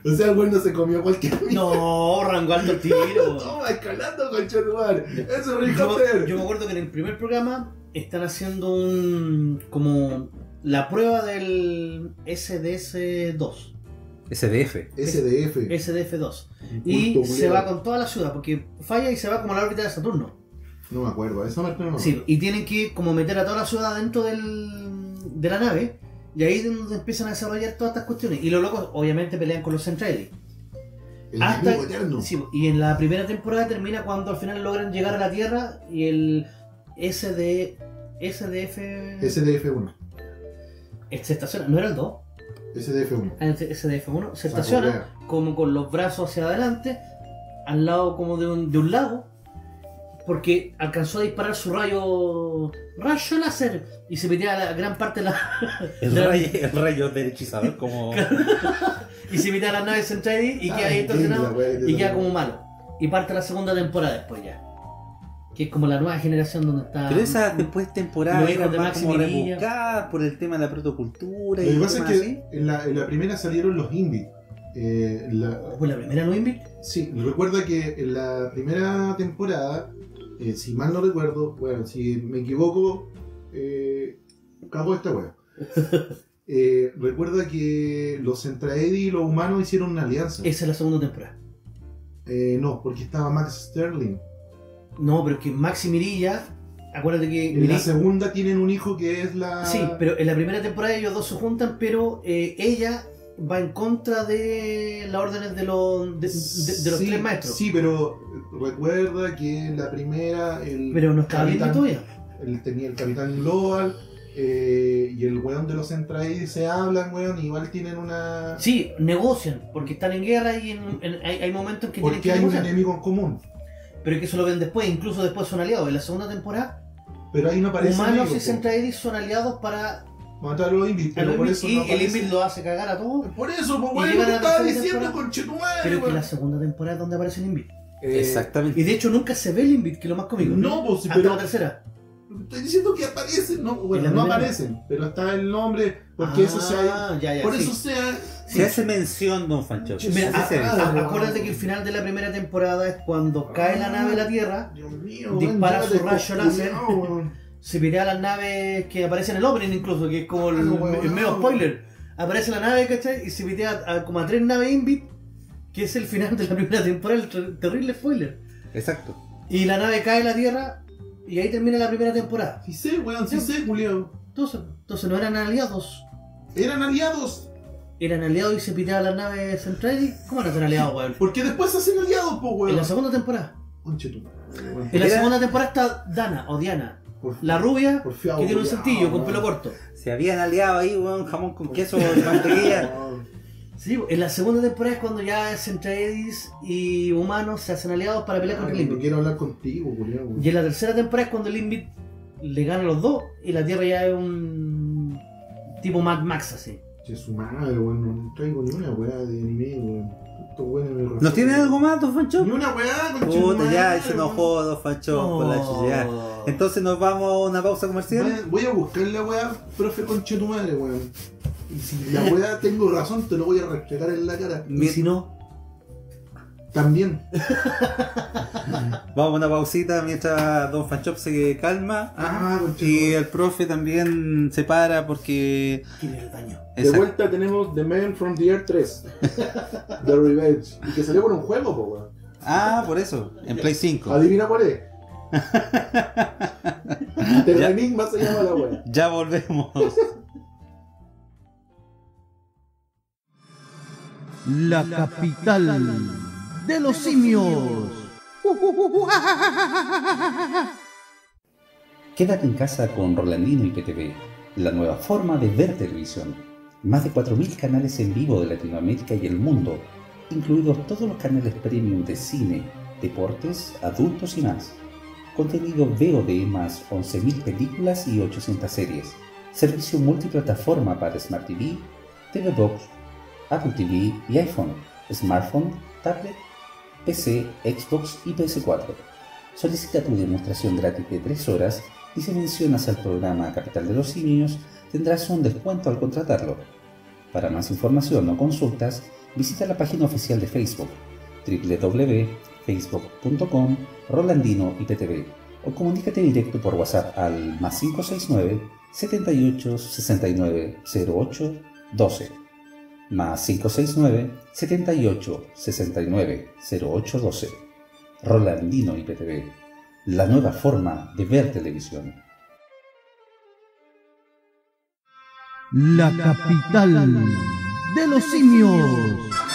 O sea, el weón no se comió cualquier mierda. No, rango alto tiro. Toma, escalando, conchetumar. Eso es Yo, Ricoter. yo me acuerdo que en el primer programa están haciendo un. como la prueba del SDS-2. SDF. SDF. SDF-2. Un Y culto se va con toda la ciudad, porque falla y se va como a la órbita de Saturno. No me acuerdo, eso me no. Sí, y tienen que como meter a toda la ciudad dentro del, de la nave. Y ahí es donde empiezan a desarrollar todas estas cuestiones. Y los locos obviamente pelean con los Centraeli. El hasta-. Sí, y en la primera temporada termina cuando al final logran llegar a la Tierra y el SD, SDF SDF1. se estaciona, no era el 2, SDF1. Ah, SDF1 se estaciona como con los brazos hacia adelante, al lado como de un, de un lago, porque alcanzó a disparar su rayo rayo láser y se metía la gran parte de la El de la- rayo, el rayo del hechizador como... y se metía a las naves Centraedi y queda ahí estacionado y queda como malo. Y parte la segunda temporada después ya. Que es como la nueva generación donde está. Pero esas después hijos eran de más como Mirilla. rebuscadas por el tema de la protocultura Lo y que pasa es que en la, en la primera salieron los Invit. Eh, la- Pues la primera no invit. sí, recuerda que en la primera temporada, eh, si mal no recuerdo, bueno, si me equivoco, eh, cago esta wea. Eh, recuerda que los Centraedi y los humanos hicieron una alianza. Esa es la segunda temporada. Eh, no, porque estaba Max Sterling. No, pero es que Maxi Mirilla. Acuérdate que. En la segunda tienen un hijo que es la. Sí, pero en la primera temporada ellos dos se juntan, pero eh, ella va en contra de las órdenes de los, de, de- de los Sí, tres maestros. Sí, pero recuerda que en la primera. El Pero no estaba capitán- todavía. Él tenía el Capitán Global eh, y el weón de los Centraedi se hablan, weón, y igual tienen una... Sí, negocian, porque están en guerra y en- en- hay, hay momentos en que tienen Porque que hay un enemigo en común. Pero que eso lo ven después, incluso después son aliados. En la segunda temporada, Pero ahí no aparece humanos enemigo, y. Centraedis son aliados para Matar a los Invit, pero el por Invit, eso y no el. Invit lo hace cagar a todos. Por eso, pues, que a la estaba diciendo, temporada. conchetumadre, Pero que weón. la segunda temporada es donde aparece el Invit. Eh, Exactamente. Y de hecho nunca se ve el Invit, que es lo más cómico. No, pues, Hasta pero- la tercera. Estoy diciendo que aparecen, no, bueno, no aparecen, pero está el nombre, porque eso se ha... Ah, ya, ya, Por sí. eso se ha... Se hace mención, Don Fancho. Mira, a- a- Ah, acuérdate que el final de la primera temporada es cuando cae la nave a la Tierra, Dios mío, Dispara su rayo láser. Se pitea a las naves que aparecen en el opening incluso, que es como el, Ah, no, el medio spoiler. Aparece la nave, ¿cachai? Y se pitea a, como a tres naves Invit, que es el final de la primera temporada, el ter- terrible spoiler. Exacto. Y la nave cae a la Tierra y ahí termina la primera temporada. Sí sé, weón, sí sé, Julio. Entonces, entonces no eran aliados. Eran aliados. Eran aliados y se piteaban las naves centrales. ¿Cómo van a ser aliados, weón? Porque después se hacen aliados, po, En weón. la segunda temporada. Conche. En la segunda temporada está Dana o Diana, Por- la rubia por fiado, que tiene un cintillo con pelo corto. Se habían aliado ahí, weón, jamón con queso y mantequilla. Sí, en la segunda temporada es cuando ya Centraedis y humanos se hacen aliados para pelear contra el Ay, no Limbit. quiero hablar contigo, culiao. Y en la tercera temporada es cuando el Limbit le gana a los dos y la Tierra ya es un tipo Mad Max así. Che, su madre, weón. No traigo ni una weá de anime, weón. Me ¿Nos tiene algo más, Don Fancho? Ni una weá, tu Puta, ya se enojó Don Fancho con la chucha. Entonces nos vamos a una pausa comercial. Voy a- buscar la weá, profe conche tu madre, weón. Y si la weá tengo razón, te lo voy a restregar en la cara. Y si no, También. Vamos a una pausita mientras Don Fanchop se calma. Ah, tu Y el profe también se para porque. quiere el daño. De vuelta tenemos The Man from the Earth 3. The Revenge. Y que salió por un juego, po, weón. Ah, por eso, en Play 5. Adivina cuál es. Terra Enigma se llama la. Ya volvemos. La capital de los simios. Quédate en casa con Rolandino y PTV, la nueva forma de ver televisión. Más de 4.000 canales en vivo de Latinoamérica y el mundo, incluidos todos los canales premium de cine, deportes, adultos y más. Contenido VOD más 11.000 películas y 800 series. Servicio multiplataforma para Smart TV, TV Box, Apple TV y iPhone, smartphone, tablet PC, Xbox y PS4. Solicita tu demostración gratis de 3 horas y si mencionas al programa Capital de los Simios tendrás un descuento al contratarlo. Para más información o consultas, visita la página oficial de Facebook www.facebook.com Rolandino IPTV o comunícate directo por WhatsApp al más 569 78 69 08 12 más 569 78 69 08 12 Rolandino IPTV la nueva forma de ver televisión. La capital de los simios.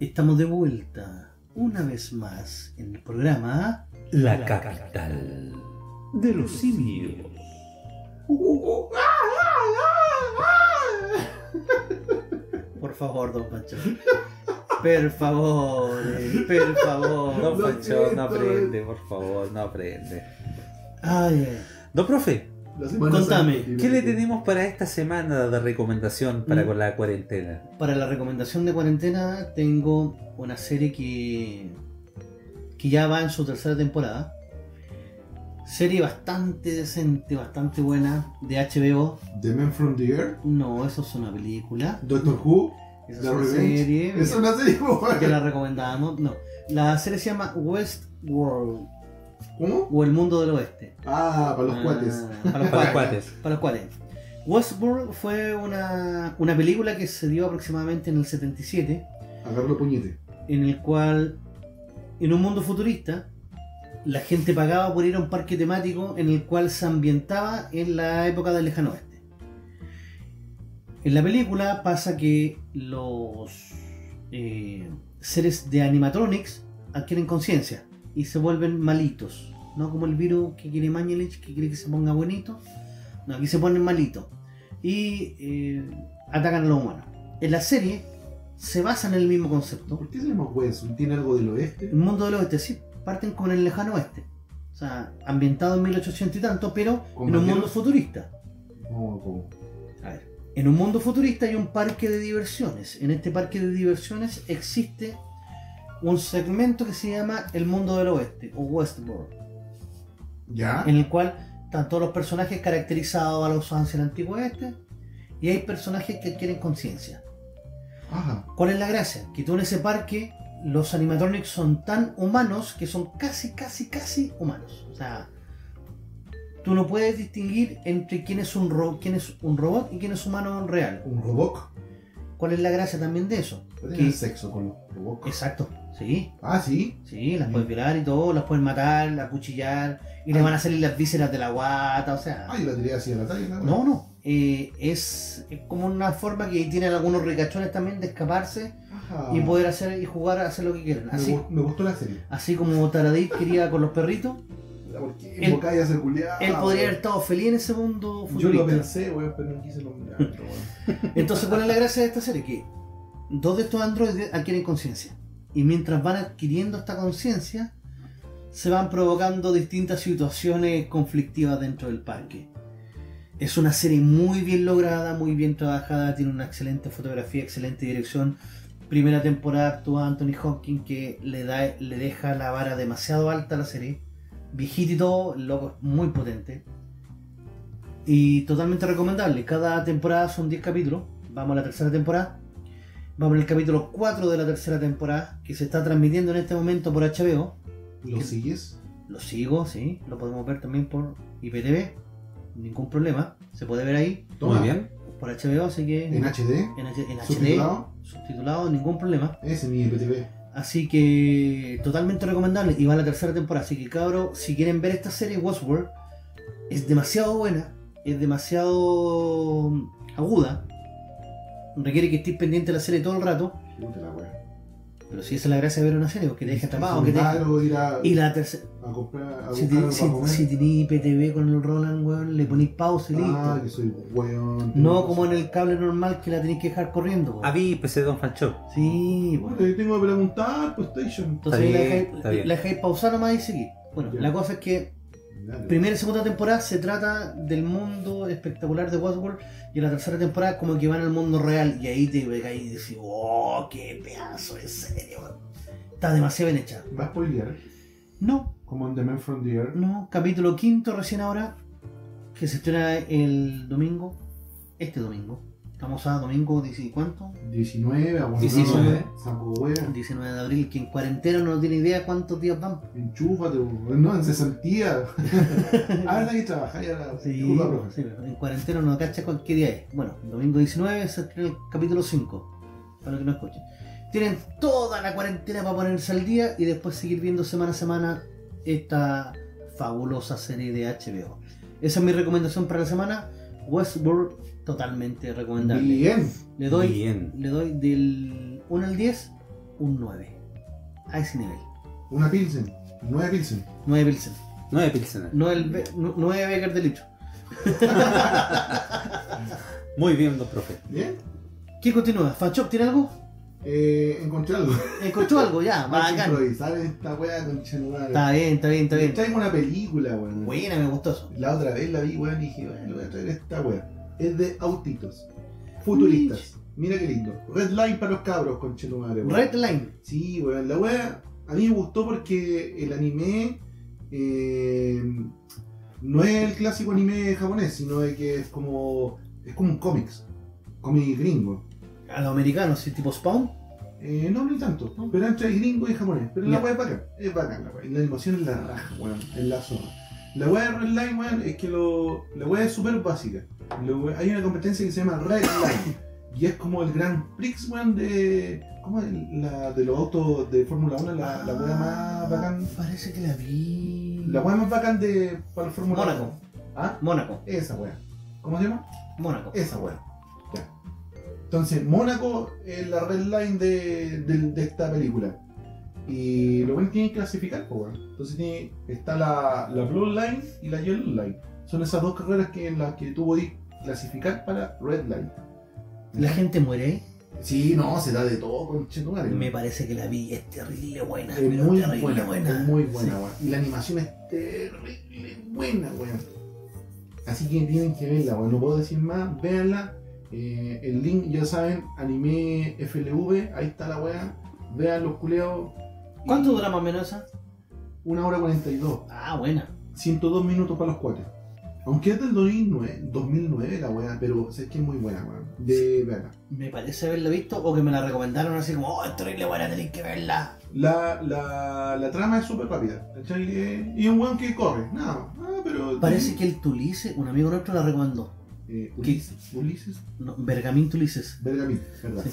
Estamos de vuelta una vez más en el programa. La capital de los simios. Por favor, don Pancho. Per favor, per favor. No, Pancho, siento. no aprende, por favor, no aprende. Ay. No, profe, La Contame, Santa, ¿qué le tenemos para esta semana de recomendación para Mm. con la cuarentena? para la recomendación de cuarentena tengo una serie que, que ya va en su tercera temporada. Serie bastante decente, bastante buena de HBO. The Man from the Earth, No, eso es una película. Doctor Who, Esa es una serie. Es una serie. que la recomendamos. No, la serie se llama Westworld ¿Cómo? o El Mundo del Oeste. Ah, para los Ah, cuates. Para los Para cuates. Para los cuates. Westworld fue una, una película que se dio aproximadamente en el 77, Agarro puñete. en el cual, en un mundo futurista, la gente pagaba por ir a un parque temático en el cual se ambientaba en la época del lejano oeste. En la película pasa que los eh, seres de animatronics adquieren conciencia y se vuelven malitos. No como el virus que quiere Mañalich, que quiere que se ponga bonito. No, aquí se ponen malitos. Y eh, atacan a los humanos. En la serie se basa en el mismo concepto. ¿Por qué se llama Westworld? ¿Tiene algo del oeste? El mundo del oeste, sí, parten con el lejano oeste. O sea, ambientado en 1800 y tanto, pero ¿Con en un mundo futurista. No, como. A ver, en un mundo futurista hay un parque de diversiones. En este parque de diversiones existe un segmento que se llama el mundo del oeste o Westworld, ¿Ya? en el cual están todos los personajes caracterizados a los ancianos del antiguo oeste y hay personajes que adquieren conciencia. Ajá. ¿Cuál es la gracia? Que tú en ese parque los animatronics son tan humanos que son casi, casi, casi humanos. O sea, tú no puedes distinguir entre quién es un, ro- quién es un robot y quién es humano real. Un robot. ¿Cuál es la gracia también de eso? Que- sexo con los robots. Exacto, sí, Ah, sí. sí, las puedes violar y todo, las puedes matar, acuchillar y le Ay. van a salir las vísceras de la guata, o sea... Ah, yo la tiré así a la talla. ¿no? No, no, eh, es, es como una forma que tienen algunos ricachones también de escaparse Ajá. y poder hacer y jugar a hacer lo que quieran. Me, Así, me gustó la serie. Así como Taradit quería con los perritos, ¿Por qué Él- invocáis a ese culiao, él podría haber estado feliz en ese mundo Yo futurista. lo pensé, weón, pero no quise nombrar. pero bueno. Entonces, ¿cuál es la gracia de esta serie? Que dos de estos androides adquieren conciencia. Y mientras van adquiriendo esta conciencia, se van provocando distintas situaciones conflictivas dentro del parque. Es una serie muy bien lograda, muy bien trabajada, tiene una excelente fotografía, excelente dirección. Primera temporada actúa Anthony Hopkins que le, da, le deja la vara demasiado alta a la serie. Viejito y todo, el loco es muy potente. Y totalmente recomendable. Cada temporada son 10 capítulos. Vamos a la tercera temporada. Vamos en el capítulo 4 de la tercera temporada, que se está transmitiendo en este momento por HBO. ¿Lo sigues? Lo sigo, sí. Lo podemos ver también por IPTV. Ningún problema. Se puede ver ahí Toma. Muy bien. por HBO, así que En HD. en, en HD, Subtitulado. subtitulado, ningún problema. Ese es mi IPTV. Así que totalmente recomendable. Y va a la tercera temporada. Así que cabros, si quieren ver esta serie, Westworld, es demasiado buena. Es demasiado aguda. Requiere que estés pendiente de la serie todo el rato. Puta la wea. Pero si esa es la gracia de ver una serie, porque te deja atrapado. Que te ir a, Y la tercera. a comprar, a Si, te, si, tenés IPTV con el Roland, weón, le ponís pausa y listo. Ah, que soy weón. no como en el cable normal que la tenés que dejar corriendo. weón. Avípese, don Fancho. Sí, bueno. Bueno, yo tengo que preguntar, pues Station. Entonces bien, la dejáis pausar nomás y seguir. Bueno, Ya. la cosa es que. Primera y segunda temporada se trata del mundo espectacular de Westworld y en la tercera temporada como que van al mundo real y ahí te pegáis y decís, oh, qué pedazo serie, weón. Está demasiado bien hecha. ¿Va a spoilear? No, Como en The Man from the Earth. no, capítulo quinto recién ahora, que se estrena el domingo, este domingo. Estamos a domingo, ¿dice cuánto? 19, a 19. Saco wea. 19 de abril, que en cuarentena no tiene idea cuántos días van. Enchúfate, no, en cesantía. ah, verdad que trabajáis a la Sí, disculpa, profe. sí, en cuarentena no cacha qué día es. Bueno, domingo 19 se estrena el capítulo 5, para los que no escuchen. Tienen toda la cuarentena para ponerse al día y después seguir viendo semana a semana esta fabulosa serie de HBO. Esa es mi recomendación para la semana. Westworld, totalmente recomendable. Bien. Le doy, Bien. le doy del 1 al 10, un 9. A ese nivel. Una Pilsen. Nueve Pilsen. 9 Pilsen. 9 Pilsener. No el Be- no- 9 Becker de litro. Muy bien, don profe. Bien. ¿Qué continúa? ¿Fachop tiene algo? Eh, encontré algo. Encontró algo, ya, bacán. improvisar esta wea con Chenumal. Está bien, está bien, está bien. Traigo una película, weón. Buena, me gustó eso. La otra vez la vi, weón, y dije, bueno, voy a traer esta wea. Es de autitos. Futuristas. Mira qué lindo. Red Line para los cabros, con Chenumal. Red Line. Sí, weón, la wea a mí me gustó porque el anime eh, no es el clásico anime japonés, sino de que es como es como un cómics, cómic gringo. A los americanos, sí, tipo Spawn. Eh, no, ni tanto, pero entre gringo y japonés. Pero la wea es bacán, es bacán la wea. Y La animación es la raja, weón, es la zorra. La wea de Red Line, weón, es que lo, la wea es súper básica. Hay una competencia que se llama Red Line. Y es como el Grand Prix, weón, de. ¿Cómo es? La, de los autos de Fórmula 1, la, la wea más bacán. Parece que la vi. La weá más bacán de para Fórmula 1. Mónaco. ¿Ah? Mónaco. Esa weá. ¿Cómo se llama? Mónaco. Esa weá. Ya. Entonces, Mónaco es la red line de, de, de esta película. Y lo bueno tiene que clasificar, pues weón. Entonces tiene, está la, la Blue Line y la Yellow Line. Son esas dos carreras que en las que tú podés clasificar para Red Line. La gente muere ahí. Sí, no, se da de todo con Chetumare. Me parece que la vi. Es terrible buena. Es muy terrible buena, buena. es muy buena, Sí. Y la animación es terrible buena, weón. Así que tienen que verla, weón. No puedo decir más, véanla. Eh, el link, ya saben, anime FLV, ahí está la weá. Vean los culeados. Y ¿Cuánto dura más o menos esa? Una hora 42. Ah, buena. 102 minutos para los cuatro. Aunque es del 2009, 2009 la weá, pero sé que es muy buena, weón. De verla. Me parece haberla visto o que me la recomendaron así como, oh, es terrible buena, tenéis que verla. La, la, la trama es súper rápida. ¿cachai? Y un weón que corre, nada más. Ah, pero. Parece que el Tulice, un amigo nuestro la recomendó. Eh, Ulises, Ulises, No, Bergamín Tulices. Bergamín, ¿verdad? Sí.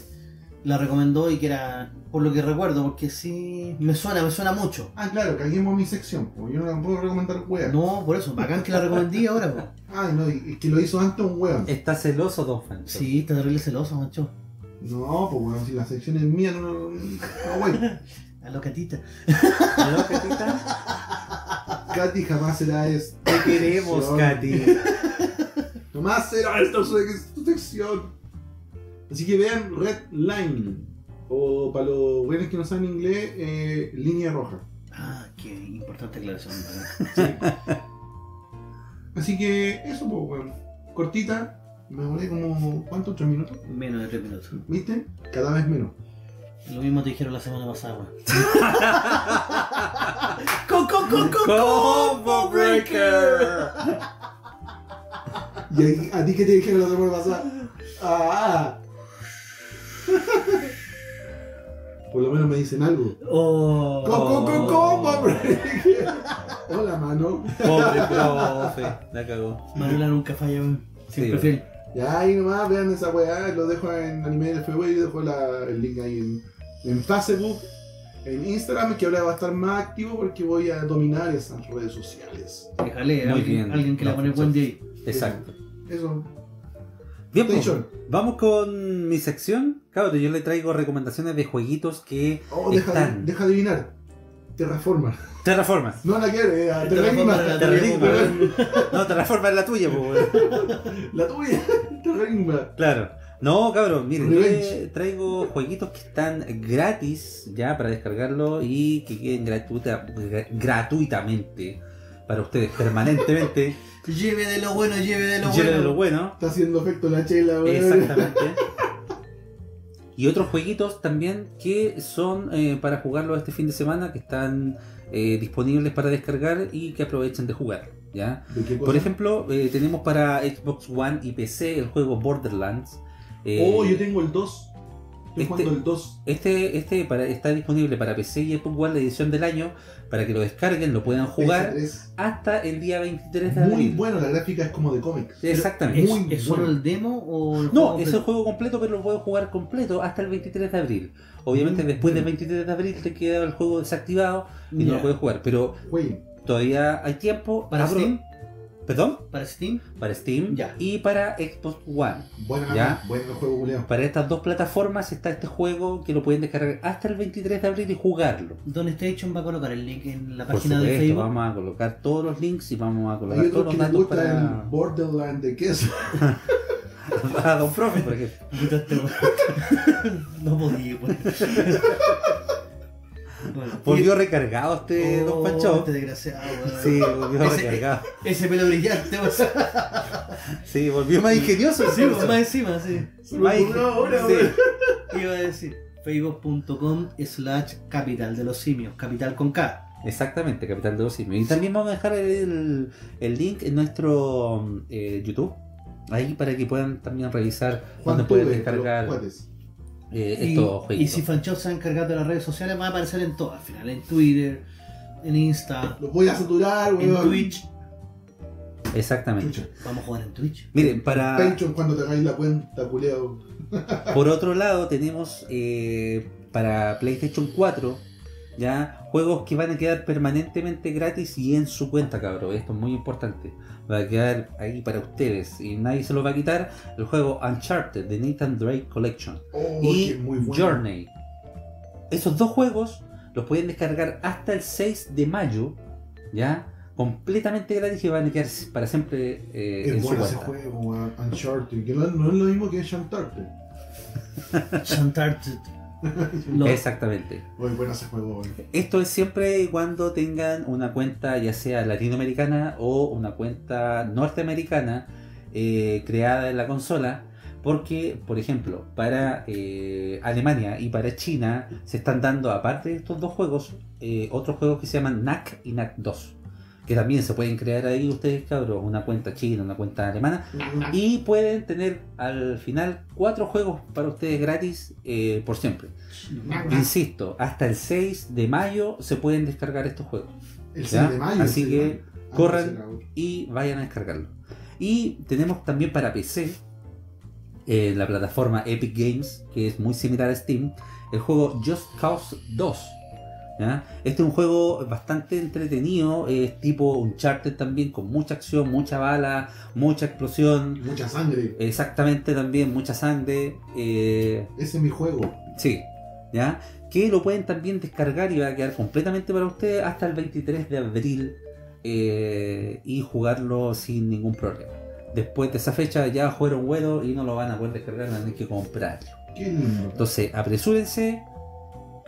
La recomendó y que era, por lo que recuerdo, porque sí, me suena, me suena mucho. Ah, claro, caguemos mi sección, porque yo no la puedo recomendar weas. No, por eso, bacán que la recomendé ahora, po. Ay, no, y- es que lo hizo antes un weón. Está celoso, don Fancho. Sí, está terrible celoso, macho. No, pues weón, si la sección es mía, no, no, no, wey. A lo catita. ¿No, Catita? Katy jamás será esto. Te queremos, Katy. Jamás será esta su, tu sección. Así que vean Red Line. O para los weones que no saben inglés, eh, línea roja. Ah, qué importante aclaración. bacán. Así que eso, pues weón. Cortita. Me demoré como, ¿cuánto? ¿Tres minutos? Menos de tres minutos. ¿Viste? Cada vez menos. Lo mismo te dijeron la semana pasada, weón. ¡Co, co, co, co, Combo Breaker. ¿Y a, a ti qué te dijeron la semana pasada? Ah. Por lo menos me dicen algo. Oh. ¡Co, co, co, combo break! Hola, mano. Pobre profe. La cagó. Manuela nunca falla. Siempre Sí, fiel. Ya ahí nomás, vean esa weá. Lo dejo en Anime del FW y dejo la- el link ahí en, en Facebook, en Instagram, que ahora va a estar más activo porque voy a dominar esas redes sociales. Déjale, Muy alguien, bien. alguien que No, pone buen día. Exacto. Eso. Bien, pues, vamos con mi sección. Claro, yo le traigo recomendaciones de jueguitos que Oh, deja, están. deja adivinar. Terraforma. Terraformas. No la quiere, eh, Terraforma Terraforma. Terraforma. Terraforma. No, Terraforma es la tuya, pues. La tuya. Terraforma. Claro. No, cabrón, miren, yo traigo jueguitos que están gratis ya para descargarlo y que queden gratuita, gra- gratuitamente para ustedes permanentemente. Lleve de lo bueno, lleve de lo Lleve bueno. de lo bueno. Está haciendo efecto la chela, weón. Exactamente. Y otros jueguitos también que son eh, para jugarlo este fin de semana, que están eh, disponibles para descargar y que aprovechen de jugar. ¿ya? ¿De qué cosa? Por ejemplo, eh, tenemos para Xbox One y PC el juego Borderlands. Eh, Oh, yo tengo el 2. Estoy este- jugando el 2. Este, este para, está disponible para PC y Xbox One, la edición del año, para que lo descarguen, lo puedan jugar PS3. hasta el día 23 de Muy abril. bueno, la gráfica es como de cómics. Exactamente. ¿Es, Muy es solo bueno. el demo o el No, juego es el juego completo, pero lo puedo jugar completo hasta el 23 de abril. Obviamente Mm. después del 23 de abril te queda el juego desactivado y no lo puedes jugar. Pero todavía hay tiempo. ¿Para Steam? Perdón, ¿Para Steam? para Steam Ya. y para Xbox One. Buena, Ya. buen juego, culiao. Para estas dos plataformas está este juego que lo pueden descargar hasta el 23 de abril y jugarlo. Don Station va a colocar el link en la Por página de supuesto, Facebook. vamos a colocar todos los links y vamos a colocar todos los datos gusta para, el Borderland de queso. para Don Profe, por ejemplo. Este no podía, weón. Volvió recargado este Don Oh, Pancho. Este desgraciado. Sí, volvió Ese- recargado. Ese pelo brillante, weón. Sí, volvió más ingenioso. Sí, más encima, sí. Más ahora, sí. Iba a decir facebook.com slash capital de los simios, capital con K. Exactamente, Capital de los Simios. Y también vamos a dejar el, el link en nuestro eh, YouTube. Ahí para que puedan también revisar dónde pueden descargar. Eh, Y, estos y jueguitos. si Fanchot se va a encargar de las redes sociales, va a aparecer en todas, al final, en Twitter, en Insta, Los voy a saturar, en. Twitch. Exactamente. Vamos a jugar en Twitch. Miren, para Patreon cuando te hagáis la cuenta, culiao. por otro lado tenemos eh, para PlayStation 4 ya juegos que van a quedar permanentemente gratis y en su cuenta, cabrón. Esto es muy importante. Va a quedar ahí para ustedes y nadie se lo va a quitar. El juego Uncharted de Nathan Drake Collection. Oh, y muy bueno. Journey. Esos dos juegos los pueden descargar hasta el 6 de mayo, ya completamente gratis y van a quedar para siempre eh, en su bueno ese juego. Uncharted. Que no, no es lo mismo que Uncharted. Uncharted. Lo- Exactamente. Muy bueno ese juego, weón. Esto es siempre y cuando tengan una cuenta ya sea latinoamericana o una cuenta norteamericana eh, creada en la consola. Porque, por ejemplo, para eh, Alemania y para China se están dando, aparte de estos dos juegos, eh, otros juegos que se llaman NAC y NAC 2. Que también se pueden crear ahí ustedes, cabros, una cuenta china, una cuenta alemana. Y pueden tener al final cuatro juegos para ustedes gratis eh, por siempre. Insisto, hasta el 6 de mayo se pueden descargar estos juegos. El ¿Ya? 6 de mayo. Así el 6 de que mayo. Ah, corran. y vayan a descargarlo. Y tenemos también para PC eh, la plataforma Epic Games, que es muy similar a Steam, el juego Just Cause 2. ¿Ya? Este es un juego bastante entretenido, es tipo Uncharted también, con mucha acción, mucha bala, mucha explosión, Mucha sangre. exactamente también mucha sangre. eh, Ese es mi juego. Sí, ¿ya? Que lo pueden también descargar y va a quedar completamente para ustedes hasta el 23 de abril eh, y jugarlo sin ningún problema. Después de esa fecha ya fueron huevo y no lo van a poder descargar, van a tener que comprarlo. Entonces, apresúrense,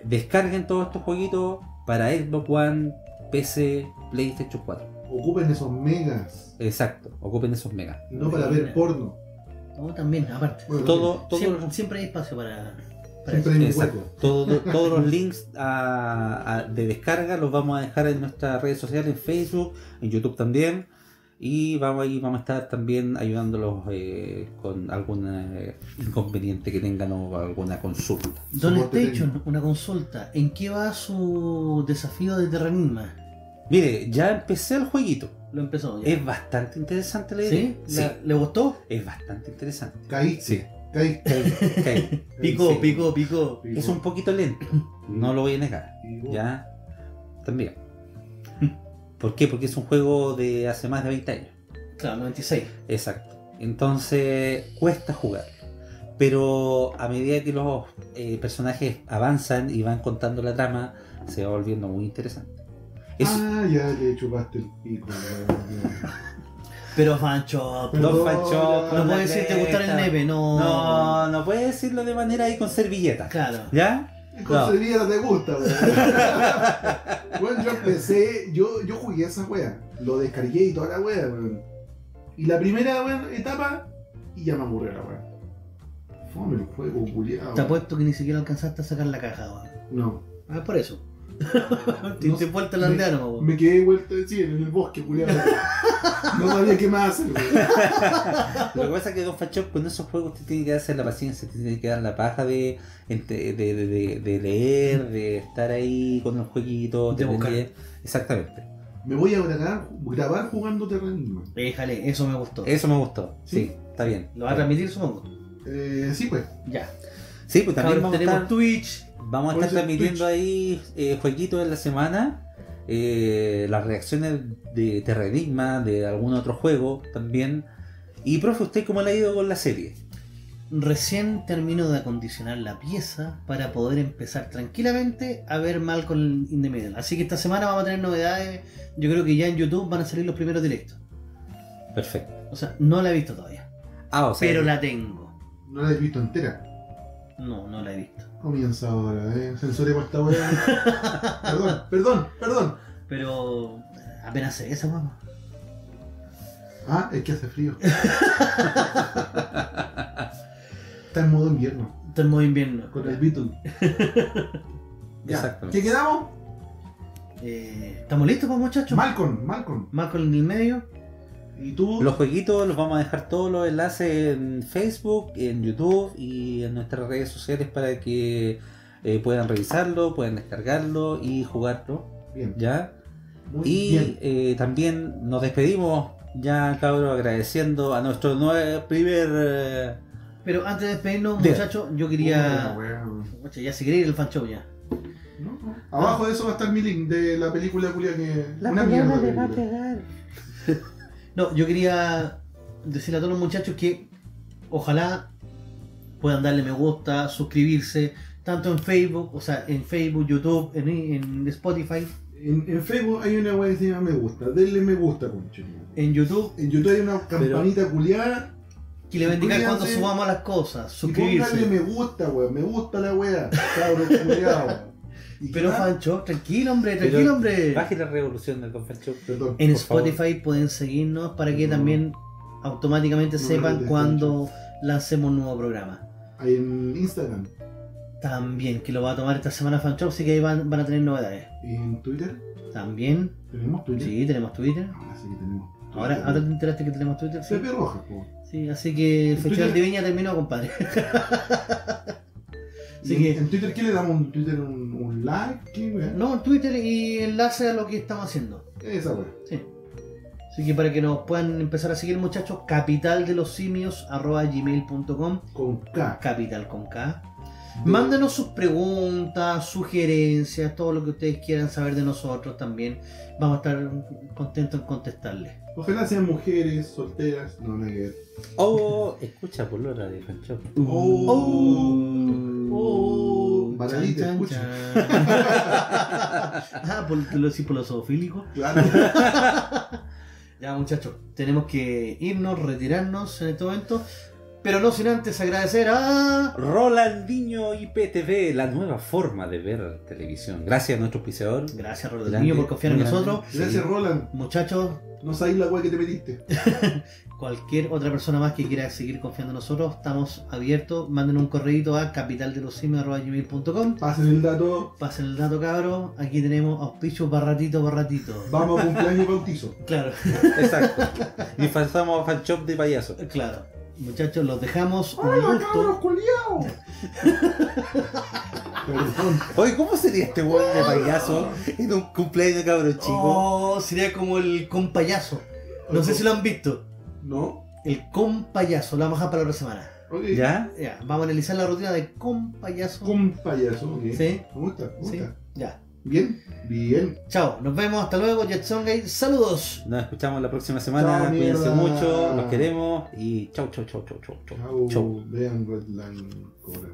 descarguen todos estos jueguitos para Xbox One, PC, PlayStation 4. Ocupen esos megas. Exacto, ocupen esos megas. No para ver porno. No, también, aparte. Bueno, Todo, todo, Siempre, siempre hay espacio para, para Siempre hay un Exacto. hueco. Todo- todos los links a- a- de descarga los vamos a dejar en nuestras redes sociales, en Facebook, en YouTube también. Y vamos ahí, vamos a estar también ayudándolos eh, con algún eh, inconveniente que tengan o alguna consulta. Don Station, una consulta. ¿En qué va su desafío de Terranigma? Mire, ya empecé el jueguito. Lo empezó ya. Es bastante interesante la idea. ¿Sí? ¿La- ¿Le gustó? es bastante interesante. Caí. Sí. Caí. Ok. Picó, Sí. picó, picó. Es un poquito lento, no lo voy a negar. ¿Ya? También. ¿Por qué? Porque es un juego de hace más de 20 años. Claro, 96. Exacto. Entonces cuesta jugar. Pero a medida que los eh, personajes avanzan y van contando la trama, se va volviendo muy interesante. Es, Ah, ya le chupaste el pico. Pero Fancho, Don Fancho, no no la puede decirte gustar el neve, no. No, no puede decirlo de manera ahí con servilleta. Claro. ¿Ya? Con ceviera te gusta, weón. Bueno, yo empecé, yo, yo jugué a esa wea. Lo descargué y toda la wea, weón. Y la primera weón, etapa, y ya me aburrió la wea. Fome el juego, culiado. Te apuesto que ni siquiera alcanzaste a sacar la caja, weón. No. Ah, por eso. te No vuelta al aldeano. Me quedé vuelta sí, en el bosque, culiado. No sabía qué más hacer. Lo que pasa es que Don Fachop con esos juegos te tiene que darse la paciencia, te tiene que dar la paja de, de, de- de- de leer, de estar ahí con el jueguito, De buscar. Exactamente. Me voy a grabar, grabar jugando Terranigma. Déjale, eso me gustó. Eso me gustó. Sí, ¿Sí? está bien. ¿Lo va a transmitir, supongo? Eh, sí, pues. Ya. Sí, pues también vamos a tenemos estar, Twitch. Vamos a estar transmitiendo ahí eh, jueguitos en la semana. eh, las reacciones de Terra Enigma, de algún otro juego también. Y profe, ¿usted cómo le ha ido con la serie? Recién termino de acondicionar la pieza para poder empezar tranquilamente a ver Malcolm in the Middle. Así que esta semana vamos a tener novedades. Yo creo que ya en YouTube van a salir los primeros directos. Perfecto. O sea, no la he visto todavía. Ah, o sea, Pero la tengo. No la he visto entera. No, no la he visto. Comienza ahora, eh. Censuremos esta weá. perdón, perdón, perdón. Pero apenas se ve esa mamá. Ah, es que hace frío. Está en modo invierno. Está en modo invierno. Con el Beatle. Ya. Exactamente. ¿Qué quedamos? Eh, ¿Estamos listos, pues, muchachos? Malcolm, Malcolm. Malcolm en el medio. ¿Y tú? Los jueguitos los vamos a dejar todos los enlaces en Facebook, en YouTube y en nuestras redes sociales para que eh, puedan revisarlo, puedan descargarlo y jugarlo. Bien. ¿Ya? Muy Y bien. eh, también nos despedimos ya, cabros, agradeciendo a nuestro nuevo primer... eh, Pero antes de despedirnos, muchachos, yo quería. Oye, ya se quiere ir el fan show ya. No, no. Abajo de eso va a estar mi link de la película culia que. una mierda. No, yo quería decirle a todos los muchachos que ojalá puedan darle me gusta, suscribirse, tanto en Facebook, o sea, en Facebook, YouTube, en, en Spotify, En, en Facebook hay una weá que se llama me gusta. Denle me gusta, conche. en YouTube, En YouTube hay una campanita culiada. que le va a indicar cuando subamos las cosas, Y pónganle suscribirse. me gusta, weón. Me gusta la weá. Cabro culiado. ¿Y Pero más? Fancho, tranquilo hombre, Pero tranquilo hombre. Baje la revolución del Don Fancho. Perdón. En favor. Spotify pueden seguirnos para que No. también automáticamente No sepan cuando lancemos un nuevo programa. Hay en Instagram. También, que lo va a tomar esta semana Fancho, así que ahí van, van a tener novedades. Y en Twitter. También, ¿Tenemos Twitter? sí, tenemos Twitter. Sí que tenemos. Twitter. Ahora, ahora te enteraste que tenemos Twitter, sí. Pepe Rojas, po. Sí, así que el ¿En Festival de Viña terminó, compadre. Así ¿Y que- en, Twitter qué le damos? ¿Un Twitter un, un like? No, Twitter y enlace a lo que estamos haciendo. Esa weá. Sí. Así que para que nos puedan empezar a seguir, muchachos, capital de los simios arroba gmail.com, Con K. capital con K. De- Mándenos sus preguntas, sugerencias, todo lo que ustedes quieran saber de nosotros también. Vamos a estar contentos en contestarles. Ojalá sean mujeres, solteras. No, ver. Oh, escucha por hora de Fancho. Oh. Oh. Baradita, Chan, chan, escucha. chan. ah, por, ¿te lo decís por los zoofílicos? Claro. Ya, muchachos, tenemos que irnos, retirarnos en este momento. Pero no sin antes agradecer a. Rolandinho IPTV, la nueva forma de ver televisión. Gracias a nuestro auspiciador. Gracias, Rodrigo, por confiar en nosotros. Gracias, Roland. Muchachos, No sabéis la weá que te metiste. cualquier otra persona más que quiera seguir confiando en nosotros, estamos abiertos. Manden un correo a capitaldelosimios.com. Pasen el dato. Pasen el dato, cabros. Aquí tenemos auspicio barratito, barratito. Vamos a cumpleaños bautizo. Claro, Exacto. Disfrazamos a Fanchop de payaso. claro. Muchachos, los dejamos. Un ¡Hola, cabros gusto. culiados! Perdón. Oye, ¿cómo sería este weón de payaso en un cumpleaños de cabros chicos? Oh, sería como el compayaso. No sé si lo han visto. ¿No? El compayaso, la vamos a dejar para la otra semana. Ok. ¿Ya? Ya, vamos a analizar la rutina de compayaso. Con payaso, ok. Sí. Me gusta, me Sí, gusta. ya. Bien, bien. Chao, nos vemos, hasta luego, Jetson Gate, saludos. Nos escuchamos la próxima semana. Chao, Cuídense mierda. mucho, los queremos y chau, chau, chau, chau, chau, chau. Chao. Chau. Vean Redline Cobra.